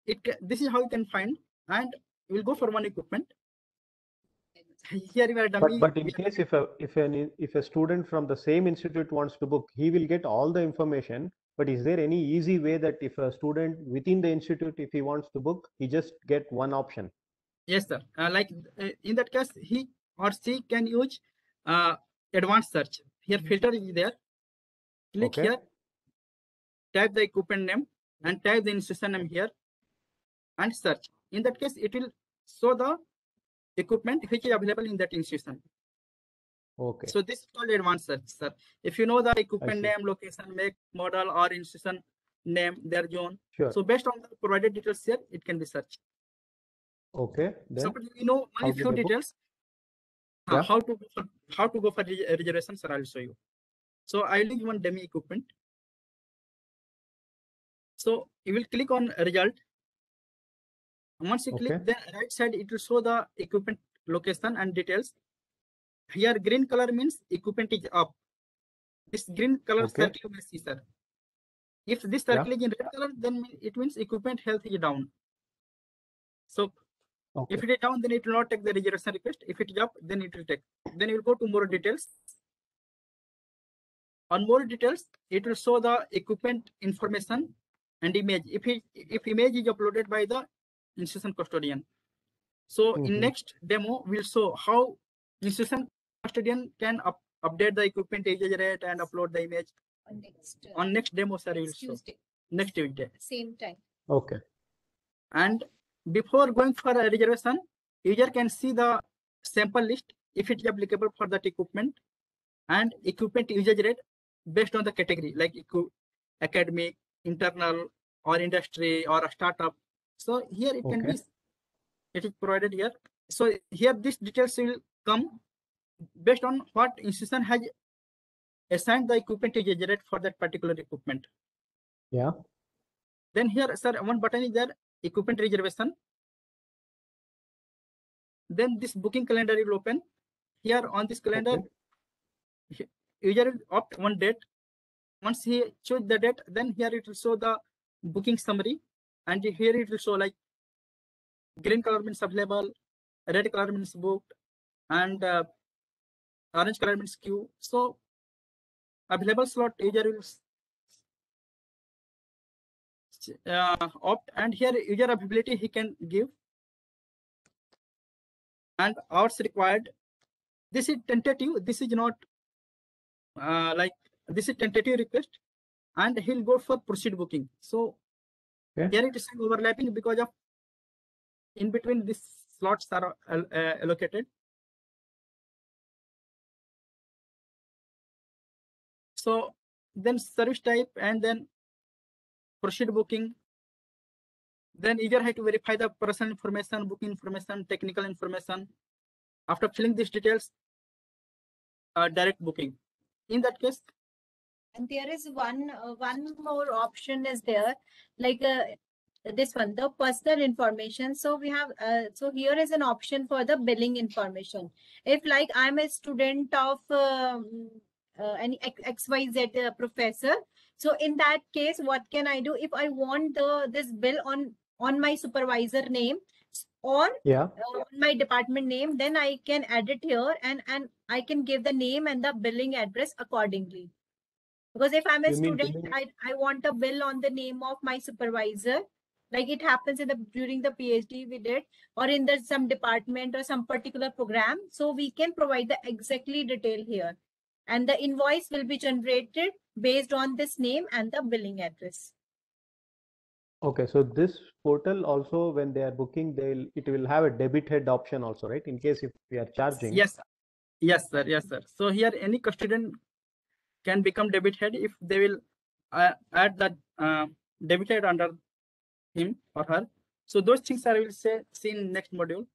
it this is how you can find, and we'll go for one equipment. Here we are dummy. But, but in case if a, if an, if a student from the same institute wants to book, he will get all the information. But is there any easy way that if a student within the institute, if he wants to book, he just get one option? Yes, sir. Uh, like uh, in that case, he or she can use uh, advanced search. Here filter is there. Click Okay. here, type the equipment name and type the institution name here and search. In that case, it will show the equipment which is available in that institution. Okay. So this is called advanced search, sir. If you know the equipment name, location, make, model, or institution name, their zone. Sure. So based on the provided details here, it can be searched. Okay. Then Suppose you know only few details. uh, Yeah. how to go for, how to go for re- reservation, sir. I'll show you. So I'll use one dummy equipment. So you will click on result. Once you click, the right side it will show the equipment location and details. Here green color means equipment is up. This green color Okay. circle you may see, sir. If this Yeah. circle is in red color, then it means equipment health is down. So Okay. if it is down, then it will not take the reservation request. If it is up, then it will take. Then you will go to more details. On more details, it will show the equipment information and image. If it, if image is uploaded by the institution custodian. So in Mhm. next demo, we'll show how institution custodian can up, update the equipment usage rate and upload the image. On next, uh, On next demo, sir, we will next show. Tuesday, Next Tuesday. same time. Okay. And before going for a reservation, user can see the sample list if it is applicable for that equipment and equipment usage rate based on the category like academic, internal, or industry, or a startup. So here it can be, it is provided here. So here this details will come based on what institution has assigned the equipment to generate for that particular equipment. Yeah. Then here, sir, one button is there, equipment reservation. Then this booking calendar will open. Here on this calendar, he- user will opt one date. Once he choose the date, then here it will show the booking summary. And here it will show like green color means available, red color means booked, and uh, orange color means queue. So available slot user will uh, opt and here user availability he can give and hours required this is tentative this is not uh, like this is tentative request and he'll go for proceed booking so Okay. here it is overlapping because of in between these slots are uh, allocated so then service type and then proceed booking. Then user had to verify the personal information, booking information, technical information. After filling these details, uh, direct booking. In that case, And there is one, uh, one more option is there, like, uh, this one, the personal information. So we have, uh, so here is an option for the billing information. If like I'm a student of, um, uh, any XYZ uh, professor, so in that case, what can I do? If I want the, this bill on on my supervisor name or Yeah. uh, on my department name, then I can add it here and, and I can give the name and the billing address accordingly. Because if I'm a You student, billing- I, I want a bill on the name of my supervisor. Like it happens in the during the PhD we did, or in the some department or some particular program. So we can provide the exactly detail here. And the invoice will be generated based on this name and the billing address. Okay, so this portal also, when they are booking, they'll, it will have a debit head option also, right? In case if we are charging. Yes, yes, sir. Yes, sir. So here any custodian can become debit head if they will uh, add that uh, debit head under him or her. So those things I will say see in next module.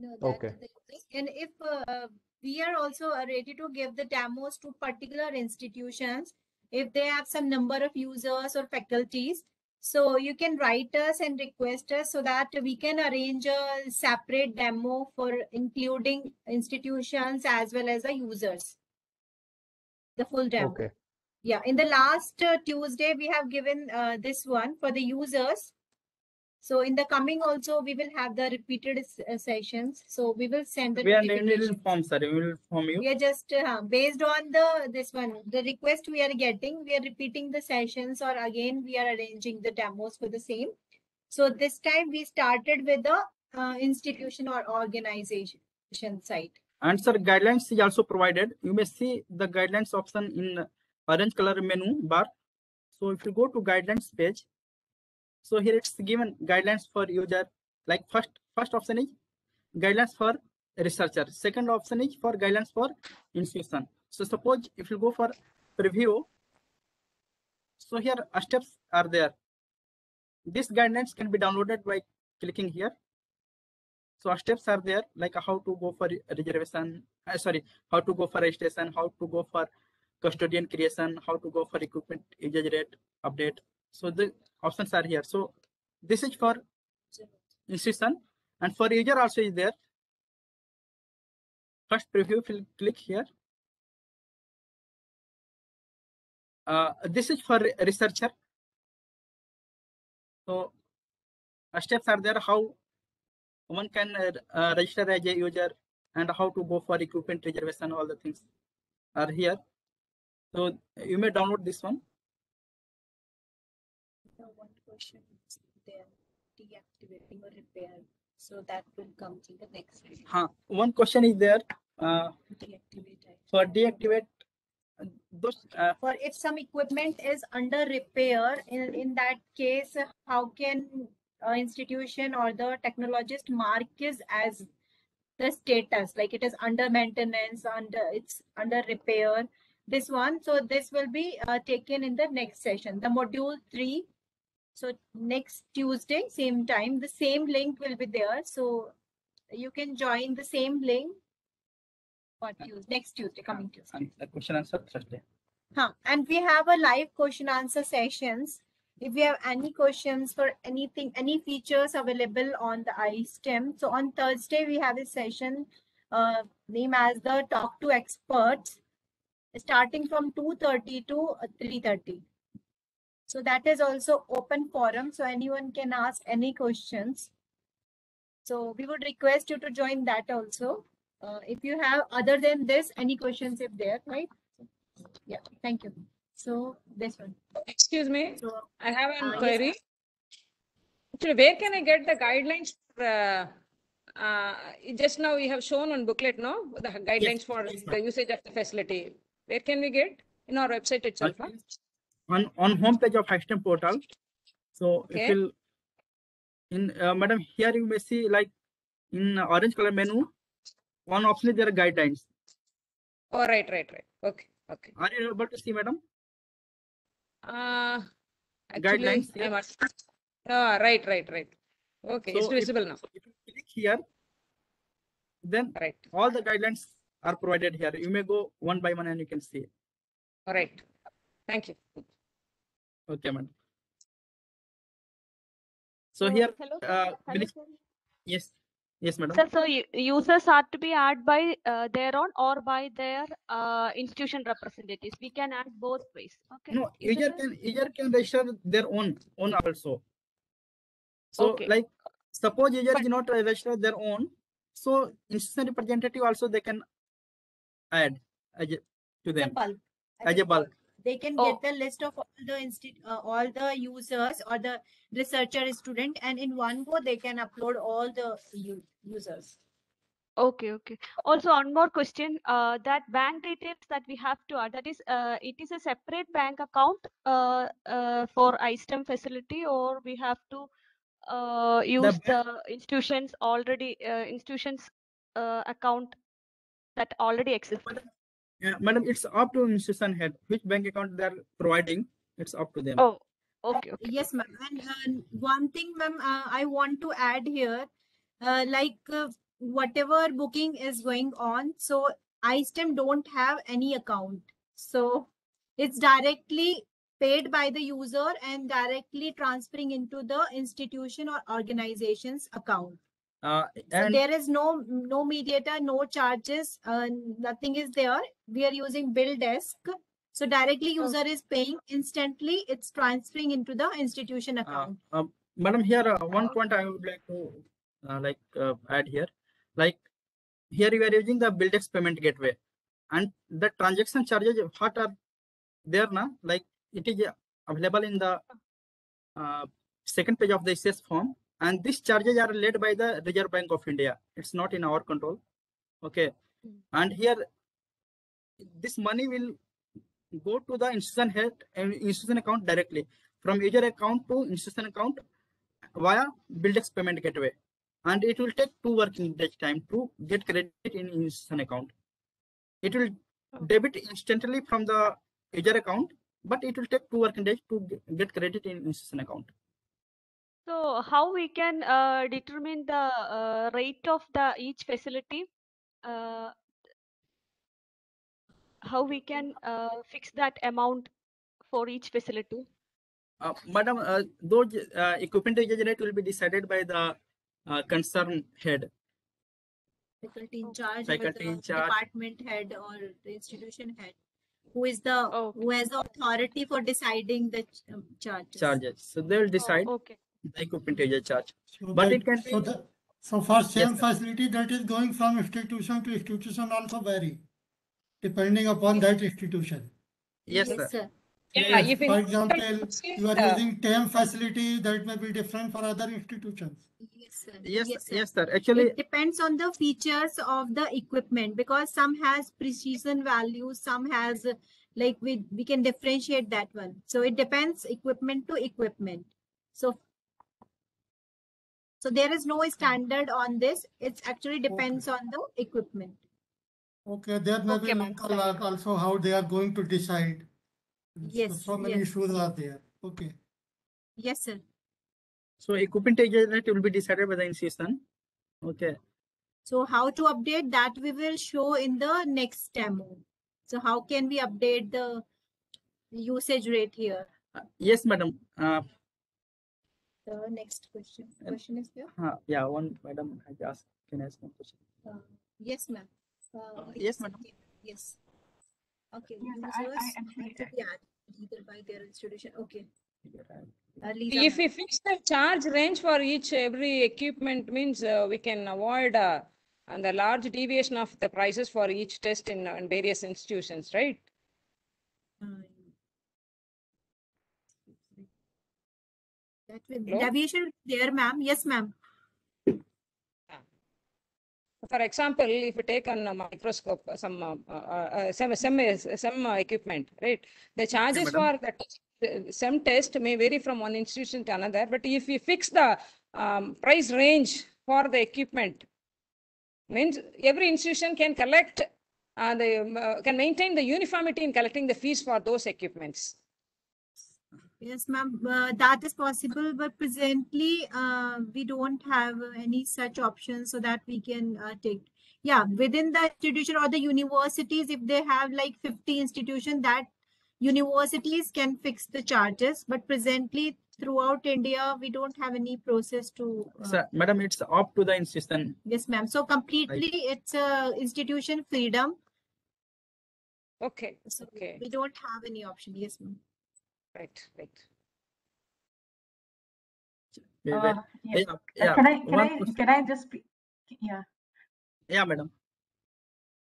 No, Okay. And if uh, we are also uh, ready to give the demos to particular institutions, if they have some number of users or faculties, so you can write us and request us so that we can arrange a separate demo for including institutions as well as the users. The full demo. Okay. Yeah, in the last uh, Tuesday, we have given uh, this one for the users. So in the coming also, we will have the repeated uh, sessions. So we will send the We are we will notification. inform, sir. We will inform you. We are just uh, based on the this one, the request we are getting, we are repeating the sessions or again, we are arranging the demos for the same. So this time we started with the uh, institution or organization site. And sir, guidelines is also provided. You may see the guidelines option in orange color menu bar. So if you go to guidelines page, so here it's given guidelines for user. Like first first option is guidelines for researcher. Second option is for guidelines for institution. So suppose if you go for preview, so here uh, steps are there. this guidelines can be downloaded by clicking here. So our steps are there, like how to go for reservation, uh, sorry, how to go for registration, how to go for custodian creation, how to go for equipment usage rate update. So the options are here. So this is for institution and for user also is there. First preview, will click here. Uh, this is for researcher. So uh, steps are there how one can uh, uh, register as a user and how to go for equipment reservation all the things are here so you may download this one The one question is there, deactivating or repair, so that will come in the next. huh. one question is there uh, Deactivate. For deactivate uh, those uh, For if some equipment is under repair, in, in that case, how can uh, institution or the technologist mark is as the status, like it is under maintenance, under, it's under repair, this one. So this will be uh, taken in the next session, the module three. So next Tuesday, same time, the same link will be there. So you can join the same link for Tuesday, next Tuesday, coming Tuesday. and the question answer Thursday. Huh. And we have a live question answer sessions. If you have any questions for anything, any features available on the iSTEM. So on Thursday, we have a session uh, name as the Talk to Experts, starting from 2.30 to uh, 3.30. So that is also open forum, so anyone can ask any questions. So we would request you to join that also. Uh, if you have, other than this, any questions if there, right? Yeah, thank you. So this one. Excuse me, So I have Uh, an yes, query. Actually, where can I get the guidelines? for, uh, uh, just now we have shown on booklet, no? The guidelines for yes, the usage of the facility. Where can we get? In our website itself, huh? on on home page of iSTEM portal so Okay. it will in uh, madam here you may see like in orange color menu one option is there are guidelines Oh, right, right, right. Okay, okay. are you able to see madam Uh, actually, Guidelines, I'm yeah. at- Ah, right, right, right. Okay, it's So if- visible now. if you click here then Right, all the guidelines are provided here you may go one by one and you can see it. all right. Thank you. okay man. so here Hello, uh, hello, sir. yes yes madam Sir, so users are to be added by uh, their own or by their uh, institution representatives. We can add both ways. Okay. no Is user can user can register their own own also So Okay. like suppose user But- is not registered their own, so institution representative also they can add as a- to them bulk. as a bulk. They can Oh. get the list of all the insti- uh, all the users or the researcher student, and in one go they can upload all the u- users. Okay, okay. Also, one more question. Uh, that bank details that we have to add, that is, uh, it is a separate bank account uh, uh, for iSTEM facility, or we have to uh, use the institutions already uh, institutions uh, account that already exists. Yeah, madam, it's up to institution head which bank account they are providing. It's up to them. Oh, okay, okay. Yes, ma'am. And uh, one thing, ma'am, uh, I want to add here, uh, like uh, whatever booking is going on, so iSTEM don't have any account. So it's directly paid by the user and directly transferring into the institution or organization's account. Uh, So there is no no mediator, no charges, uh, nothing is there. We are using BillDesk. So directly user is paying instantly. It's transferring into the institution uh, account. um, madam, here uh, one point I would like to uh, like uh, add here, like here you are using the BillDesk payment gateway, and the transaction charges what are there now? Like it is uh, available in the uh, second page of the SS form, and these charges are led by the Reserve Bank of India. It's not in our control. Okay, hmm. and here this money will go to the institution head and institution account directly from user account to institution account via BillDesk payment gateway. And it will take two working days time to get credit in institution account. It will oh. debit instantly from the user account, but it will take two working days to get credit in institution account. So how we can uh, determine the uh, rate of the each facility? Uh, how we can uh, fix that amount for each facility? Uh, madam, uh, those uh, equipment usage rate will be decided by the uh, concerned head. Faculty in charge, Faculty the in charge. department head or the institution head, who is the who has the authority for deciding the ch- um, charges. charges. So they will decide okay. The equipment usage charge. So But that- it can So be the, so for same sir. facility that is going from institution to institution also vary, depending upon that institution. Yes, Yes, sir. sir. Yeah, If, if For example, you are using TEM facility, that may be different for other institutions. Yes, sir. Yes, Yes, sir. yes, sir. Actually, it depends on the features of the equipment because some has precision values some has like we we can differentiate that one so it depends equipment to equipment so so there is no standard on this it actually depends on the equipment Okay, there may be Okay, ma'am. local al- also how they are going to decide. So- Yes, So many yes. issues are there. Okay. yes sir so equipment usage rate will be decided by the institution. Okay. so how to update that we will show in the next demo so how can we update the usage rate here Uh, yes, madam. Uh, the next question question is there uh, yeah, one madam has asked. Can I ask one question? Uh, Yes, ma'am. Uh, yes, madam. okay, Yes. Okay, Yes, I- I users am to be added either by their institution, okay. Uh, Lisa, If we fix the charge range for each every equipment means uh, we can avoid uh, and the large deviation of the prices for each test in, uh, in various institutions, right? Uh, That will, Hello? deviation there, ma'am. Yes, ma'am. For example, if you take on a microscope, uh, some, uh, uh, uh, some, some, some uh, equipment, right? The charges for madam. the test- some test may vary from one institution to another, but if we fix the um, price range for the equipment, means every institution can collect, uh, the, um, uh, can maintain the uniformity in collecting the fees for those equipments. Yes, ma'am. Uh, that is possible, but presently, uh, we don't have any such options so that we can uh, take. Yeah, within the institution or the universities, if they have like 50 institution, that universities can fix the charges. But presently, throughout India, we don't have any process to. uh, Sir, madam, it's up to the institution. Yes, ma'am. So completely, it's a institution freedom. Okay, So okay, we don't have any option. Yes, ma'am. Right, right. Yeah, Uh, yeah. yeah, Uh, yeah, Can I, can one I, question- can I just, yeah, yeah, madam.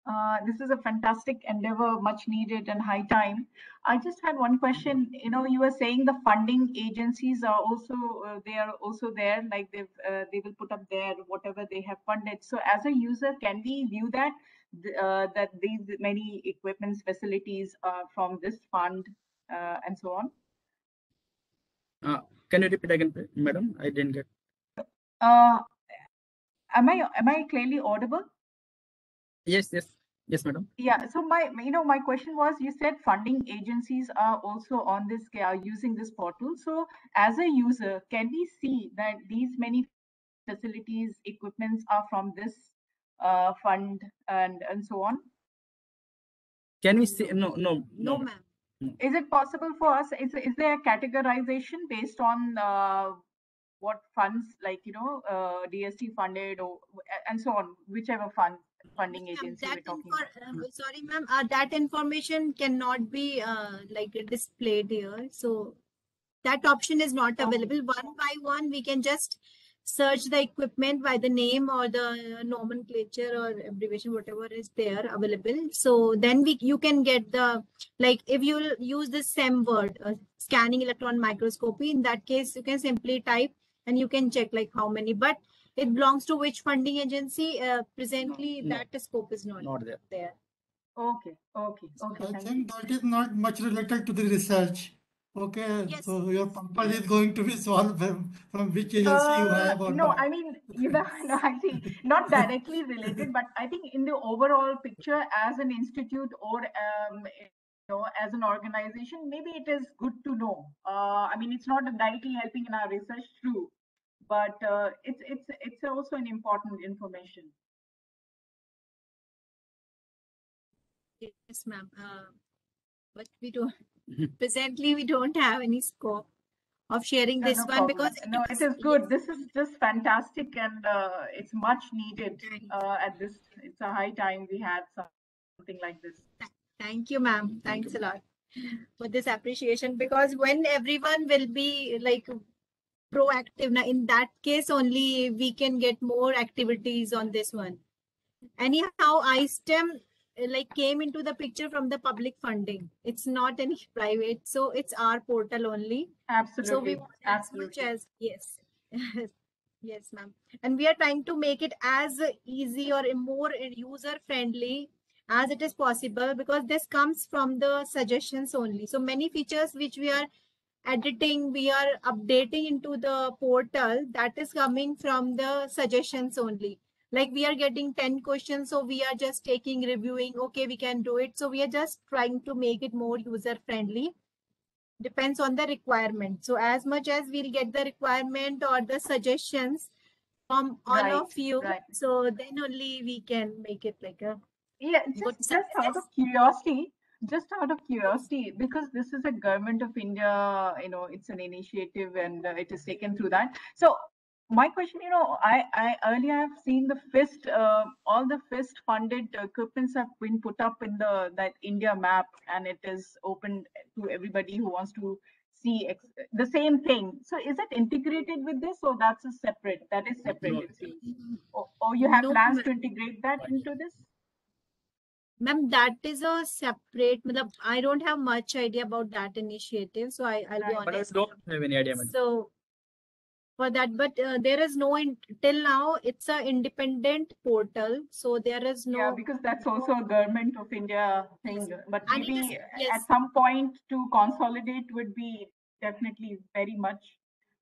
uh, this is a fantastic endeavor, much needed and high time. I just had one question, you know, you were saying the funding agencies are also, uh, they are also there, like they've, uh, they will put up there whatever they have funded. So as a user, can we view that, uh, that these many equipments, facilities are from this fund, uh, and so on? Uh, can you repeat again, madam? I didn't get. Uh, am I, am I clearly audible? Yes, yes, yes, madam. Yeah, so my, you know, my question was, you said funding agencies are also on this, are using this portal. So as a user, can we see that these many facilities, equipments are from this uh, fund and, and so on? Can we see? No, no, No, no. ma'am. Is it possible for us, is, is there a categorization based on uh, what funds, like, you know, uh, DST funded or, and so on, whichever fund, funding agency we're talking about? uh, sorry, ma'am, uh, that information cannot be uh, like displayed here. So that option is not available. One by one, we can just search the equipment by the name or the nomenclature or abbreviation, whatever is there available. So then we you can get the like if you use the SEM word, uh, scanning electron microscopy. In that case, you can simply type and you can check like how many. But it belongs to which funding agency? Uh, presently, no. that scope is not Not there. there. Okay, okay, okay, I think that is not much related to the research. Okay, Yes. so your purpose is going to be solved from, from which agency you Uh, have or no, not. I mean, you know, no, actually, not directly related, but I think in the overall picture as an institute or, um, you know, as an organization, maybe it is good to know. Uh, I mean, it's not directly helping in our research, true, but uh, it's it's it's also an important information. Yes, ma'am. Uh, but we don't, presently, we don't have any scope of sharing this no one because No, it is good. This is just fantastic and uh, it's much needed uh, at this. It's a high time we had something like this. Thank you, ma'am. Thanks a lot for this appreciation because when everyone will be like proactive, now in that case only we can get more activities on this one. Anyhow, iSTEM uh, like came into the picture from the public funding. It's not any private, so it's our portal only. Absolutely. So we Absolutely, want as much as yes. Yes, ma'am. And we are trying to make it as uh, easy or more user friendly as it is possible because this comes from the suggestions only. So many features which we are editing, we are updating into the portal that is coming from the suggestions only. Like we are getting 10 questions, so we are just taking, reviewing, okay, we can do it. So we are just trying to make it more user friendly depends on the requirement. So as much as we'll get the requirement or the suggestions from all Right, of you, right. so then only we can make it like a Yeah, just, just out of curiosity, just out of curiosity, because this is a government of India, you know, it's an initiative and uh, it is taken through that. So my question, you know, I, I earlier have seen the FIST, uh, all the FIST funded equipments have been put up in the that India map and it is open to everybody who wants to see ex the same thing. So is it integrated with this or that's a separate, that is separate, No, it seems? Or, or you have No, plans ma'am. to integrate that into this? Ma'am, that is a separate, I don't have much idea about that initiative, so I, I'll be Right. But I don't have any idea, madam. So for that, but uh, there is no, in till now, it's a independent portal, so there is no Yeah, because that's also a government of India thing, but it is- maybe yes. at some point to consolidate would be definitely very much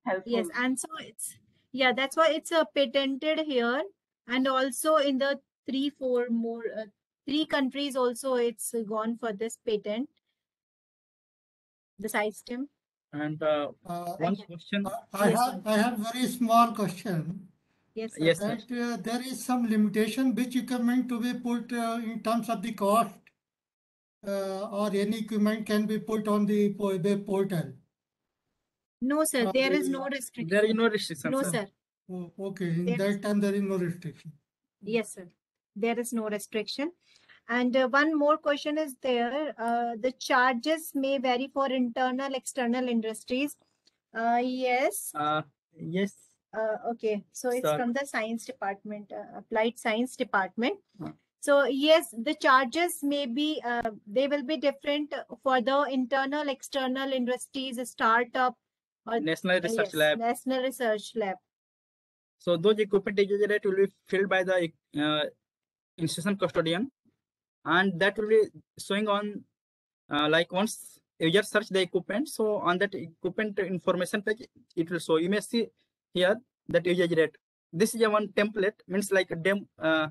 helpful. yes, and so it's, yeah, that's why it's a patented here. And also in the three, four more, uh, three countries also it's gone for this patent. The system. And uh, Uh, one yeah. question. I Yes, have, I have very small question. Yes, sir. Yes, sir. That uh, there is some limitation which equipment to be put uh, in terms of the cost uh, or any equipment can be put on the po- web portal. No, sir, Uh, there is no restriction. There is no restriction, No, sir. sir. Oh, okay, in There is- that time there is no restriction. Yes, sir. There is no restriction. And uh, one more question is there. Uh, the charges may vary for internal, external industries. Uh, yes, Uh, yes, Uh, okay, so it's from the science department, uh, applied science department. Huh. So yes, the charges may be, uh, they will be different for the internal, external industries, startup. Or National Research yes, Lab. National Research Lab. So those equipment usage will be filled by the uh, institution custodian, and that will be showing on uh, like once you user search the equipment. So on that equipment information page, it will show. You may see here that usage rate. This is a one template means like a dem uh,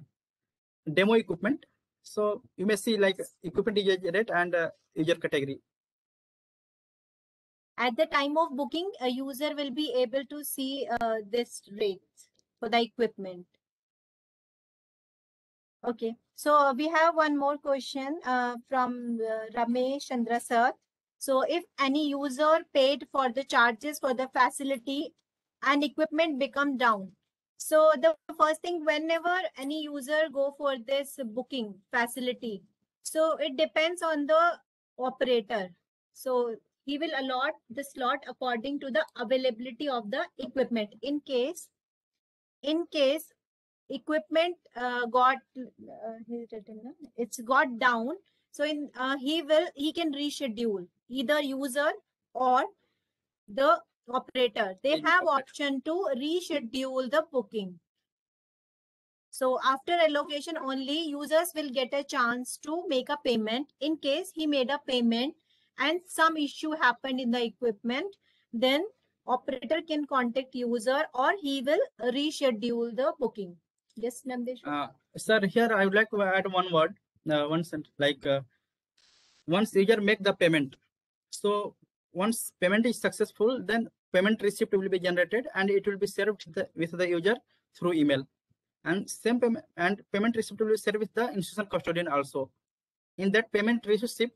demo equipment. So you may see like equipment usage rate and uh, user category. At the time of booking, a user will be able to see uh, this rate for the equipment. Okay, so we have one more question uh, from uh, Ramesh Chandra sir. So if any user paid for the charges for the facility and equipment become down. So the first thing, whenever any user go for this booking facility, so it depends on the operator. So he will allot the slot according to the availability of the equipment. In case, in case equipment uh, got uh, here's written, no? it's got down. So in uh, he will he can reschedule either user or the operator. They Any have operator. option to reschedule the booking. So after allocation only users will get a chance to make a payment. In case he made a payment and some issue happened in the equipment then operator can contact user or he will reschedule the booking yes Namdesh? Uh, sir, here I would like to add one word, uh, one sentence, like uh, once user make the payment. So once payment is successful, then payment receipt will be generated and it will be served the, with the user through email. And same payment and payment receipt will be served with the institution custodian also. In that payment receipt,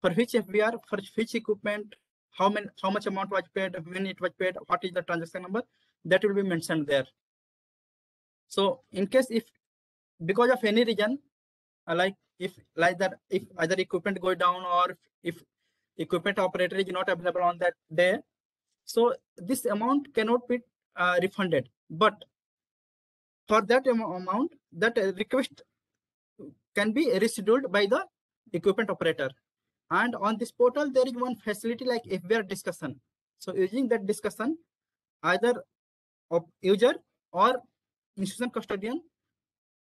for which FBR, for which equipment, how many, how much amount was paid, when it was paid, what is the transaction number, that will be mentioned there. So in case if because of any reason, uh, like if like that, if either equipment go down or if equipment operator is not available on that day, so this amount cannot be uh, refunded. But for that amo- amount, that uh, request can be rescheduled by the equipment operator. And on this portal, there is one facility like FBR discussion. So using that discussion, either of user or institution custodian,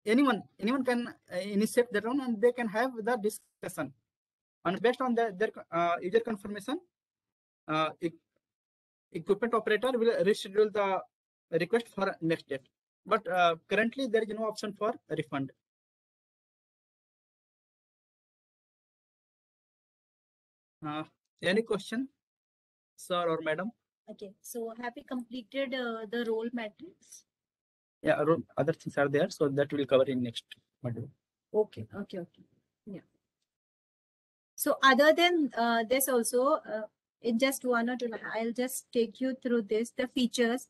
anyone anyone can uh, initiate their own and they can have the discussion. And based on the, their uh, user confirmation, uh, equipment operator will reschedule the request for next date. But uh, currently there is no option for refund. Uh, any question, sir or madam? okay so have you completed uh, the role matrix Yeah, other things are there, so that will cover in next module. Okay, okay, okay. Yeah. So other than uh, this also, uh, in just one or two, I'll just take you through this, the features.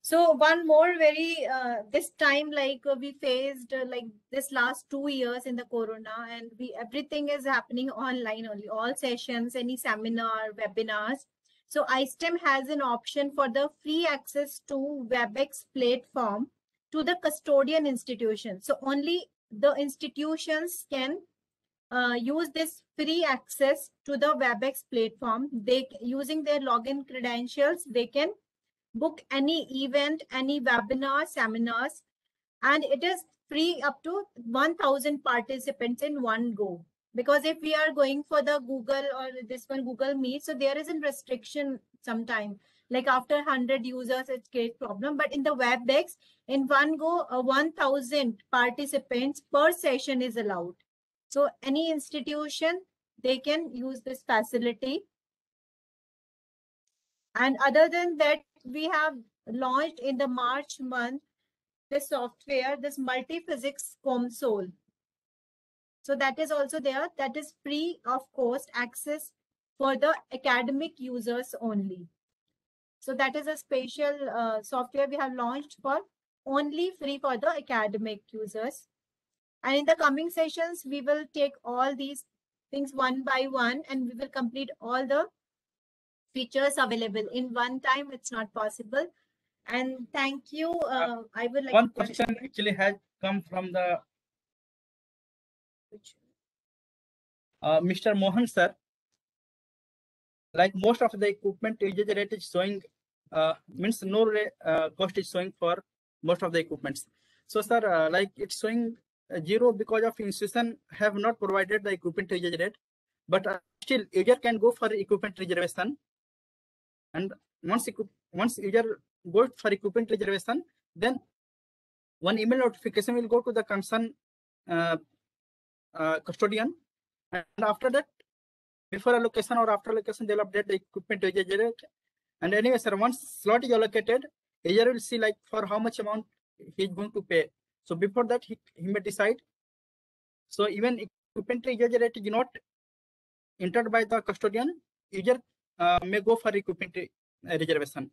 So one more very, uh, this time like we faced uh, like this last two years in the corona and we, everything is happening online only, all sessions, any seminar, webinars. So iSTEM has an option for the free access to WebEx platform to the custodian institution. So only the institutions can uh, use this free access to the WebEx platform. They using their login credentials, they can book any event, any webinar, seminars, and it is free up to 1000 participants in one go. Because if we are going for the Google or this one Google Meet, so there is a restriction sometime. Like after 100 users, it's great problem. But in the WebEx, in one go, uh, 1000 participants per session is allowed. So any institution, they can use this facility. And other than that, we have launched in the March month, this software, this multi-physics COMSOL. So that is also there. That is free of cost access for the academic users only. So that is a special uh, software we have launched for only free for the academic users. And in the coming sessions, we will take all these things one by one and we will complete all the features available in one time. It's not possible. And thank you. Uh, I would like One to question actually has come from the uh, Mr. Mohan sir. Like most of the equipment usage rate is showing, uh, means no uh, cost is showing for most of the equipments. So sir, uh, like it's showing uh, zero because of institution have not provided the equipment usage rate, but uh, still user can go for equipment reservation. And once once user goes for equipment reservation, then one email notification will go to the concerned uh, uh, custodian. And after that before allocation or after allocation they'll update the equipment rate and anyway sir once slot is allocated user will see like for how much amount he is going to pay. So before that he, he may decide. So even equipment rate is not entered by the custodian user uh, may go for equipment uh, reservation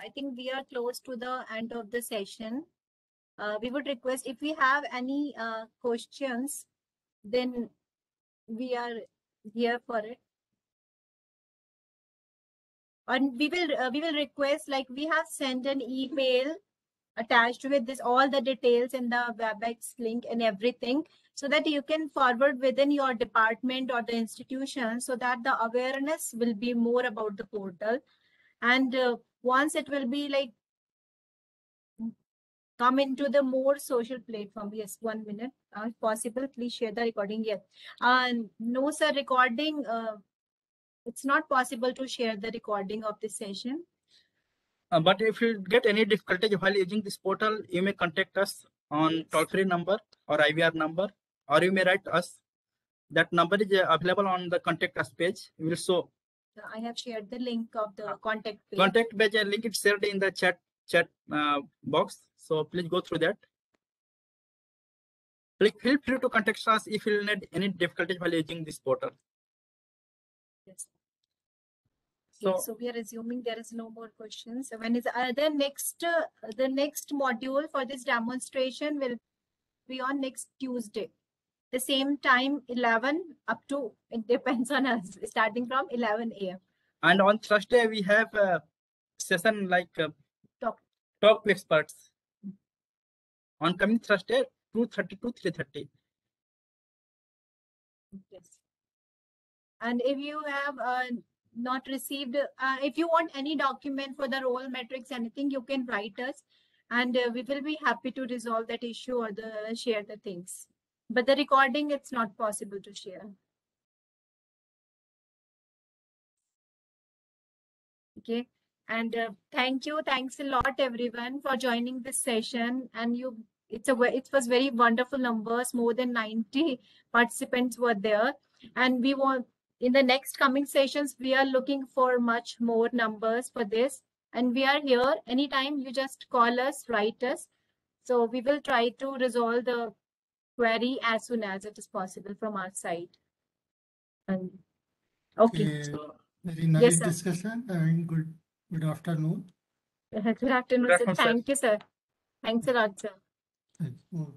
I think we are close to the end of the session. Uh, we would request if we have any uh, questions, then we are here for it. And we will uh, we will request like we have sent an email attached with this all the details in the WebEx link and everything so that you can forward within your department or the institution so that the awareness will be more about the portal and uh, once it will be like come into the more social platform. Yes one minute. Uh, if possible please share the recording yes uh, no sir recording uh, it's not possible to share the recording of this session. Uh, but if you get any difficulty while using this portal, you may contact us on toll free number or IVR number, or you may write us. That number is uh, available on the contact us page. We will show i have shared the link of the contact page contact page and link is shared in the chat chat uh, box. So please go through that. Please feel free to contact us if you need any difficulties while using this portal. yes So so we are assuming there is no more questions. So When is uh, the next uh, the next module for this demonstration will be on next Tuesday. The same time, 11 up to it depends on us, starting from 11 a.m. and on Thursday we have a session like uh, Talk. talk to experts. On coming Thursday, 2:30 to 3:30. Yes. And if you have uh, not received, uh, if you want any document for the role metrics, anything, you can write us. And uh, we will be happy to resolve that issue or the share the things. But the recording, it's not possible to share. Okay. And uh, thank you. Thanks a lot, everyone, for joining this session. And you, it's a, it was very wonderful numbers. More than 90 participants were there. And we want, in the next coming sessions, we are looking for much more numbers for this. And we are here anytime you just call us, write us. So we will try to resolve the query as soon as it is possible from our side. And okay. Okay, Very nice Yes, discussion and good, good afternoon. Uh, good afternoon, Good sir. afternoon, sir. Thank you, sir. Thanks a lot, sir. Thank you.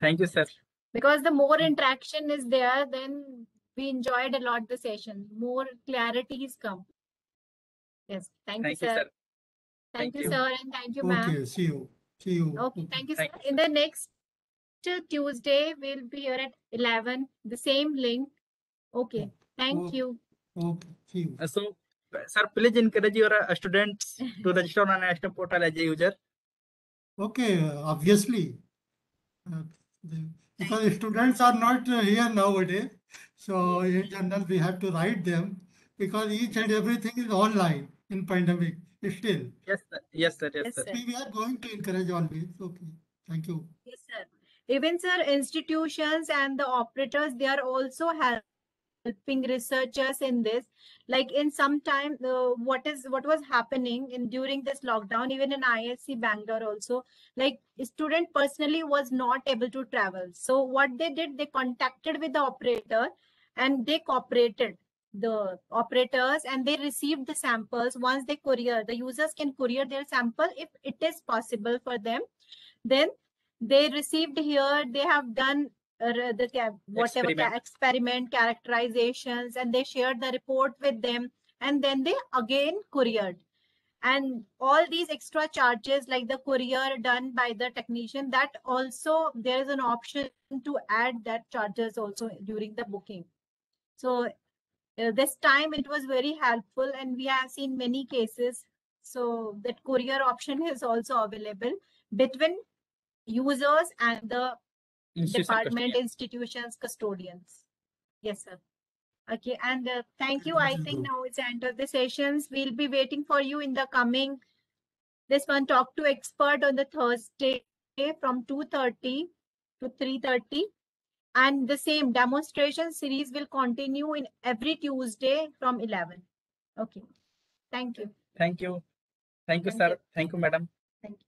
Thank you, sir. Because the more interaction is there, then we enjoyed a lot the session. More clarity clarities come. Yes, thank you, Thank you, sir. sir. Thank Thank you, you. sir, and thank you, ma'am. Okay, see you, see you. Okay, thank you, sir. You, In the next uh, Tuesday, we'll be here at 11, the same link. Okay, thank Okay. you. Okay, see you. Uh, So, sir, please encourage your uh, students to register on national portal as a user. Okay, uh, obviously. Uh, the- Because students are not uh, here nowadays, so in general, we have to write them because each and everything is online in pandemic still. Yes, sir. Yes, sir. Yes, Yes, sir. sir. We we are going to encourage always. Okay, thank you. Yes, sir. Even sir, institutions and the operators, they are also help- helping researchers in this. Like in some time, uh, what is what was happening in during this lockdown, even in IISc Bangalore also, like student personally was not able to travel. So what they did, they contacted with the operator and they cooperated the operators and they received the samples once they courier the users can courier their sample if it is possible for them then they received here they have done uh, the whatever Experiment. experiment characterizations and they shared the report with them and then they again couriered. And all these extra charges like the courier done by the technician that also there is an option to add that charges also during the booking. So uh, this time it was very helpful and we have seen many cases. So that courier option is also available. Between users and the Institution department custodian. institutions custodians yes sir okay and uh, thank you i think now it's end of the sessions we'll be waiting for you in the coming this one talk to expert on the thursday from 2:30 to 3:30 and the same demonstration series will continue in every tuesday from 11 okay thank you Thank you. Thank you, Thank sir. you. Thank you, madam. thank you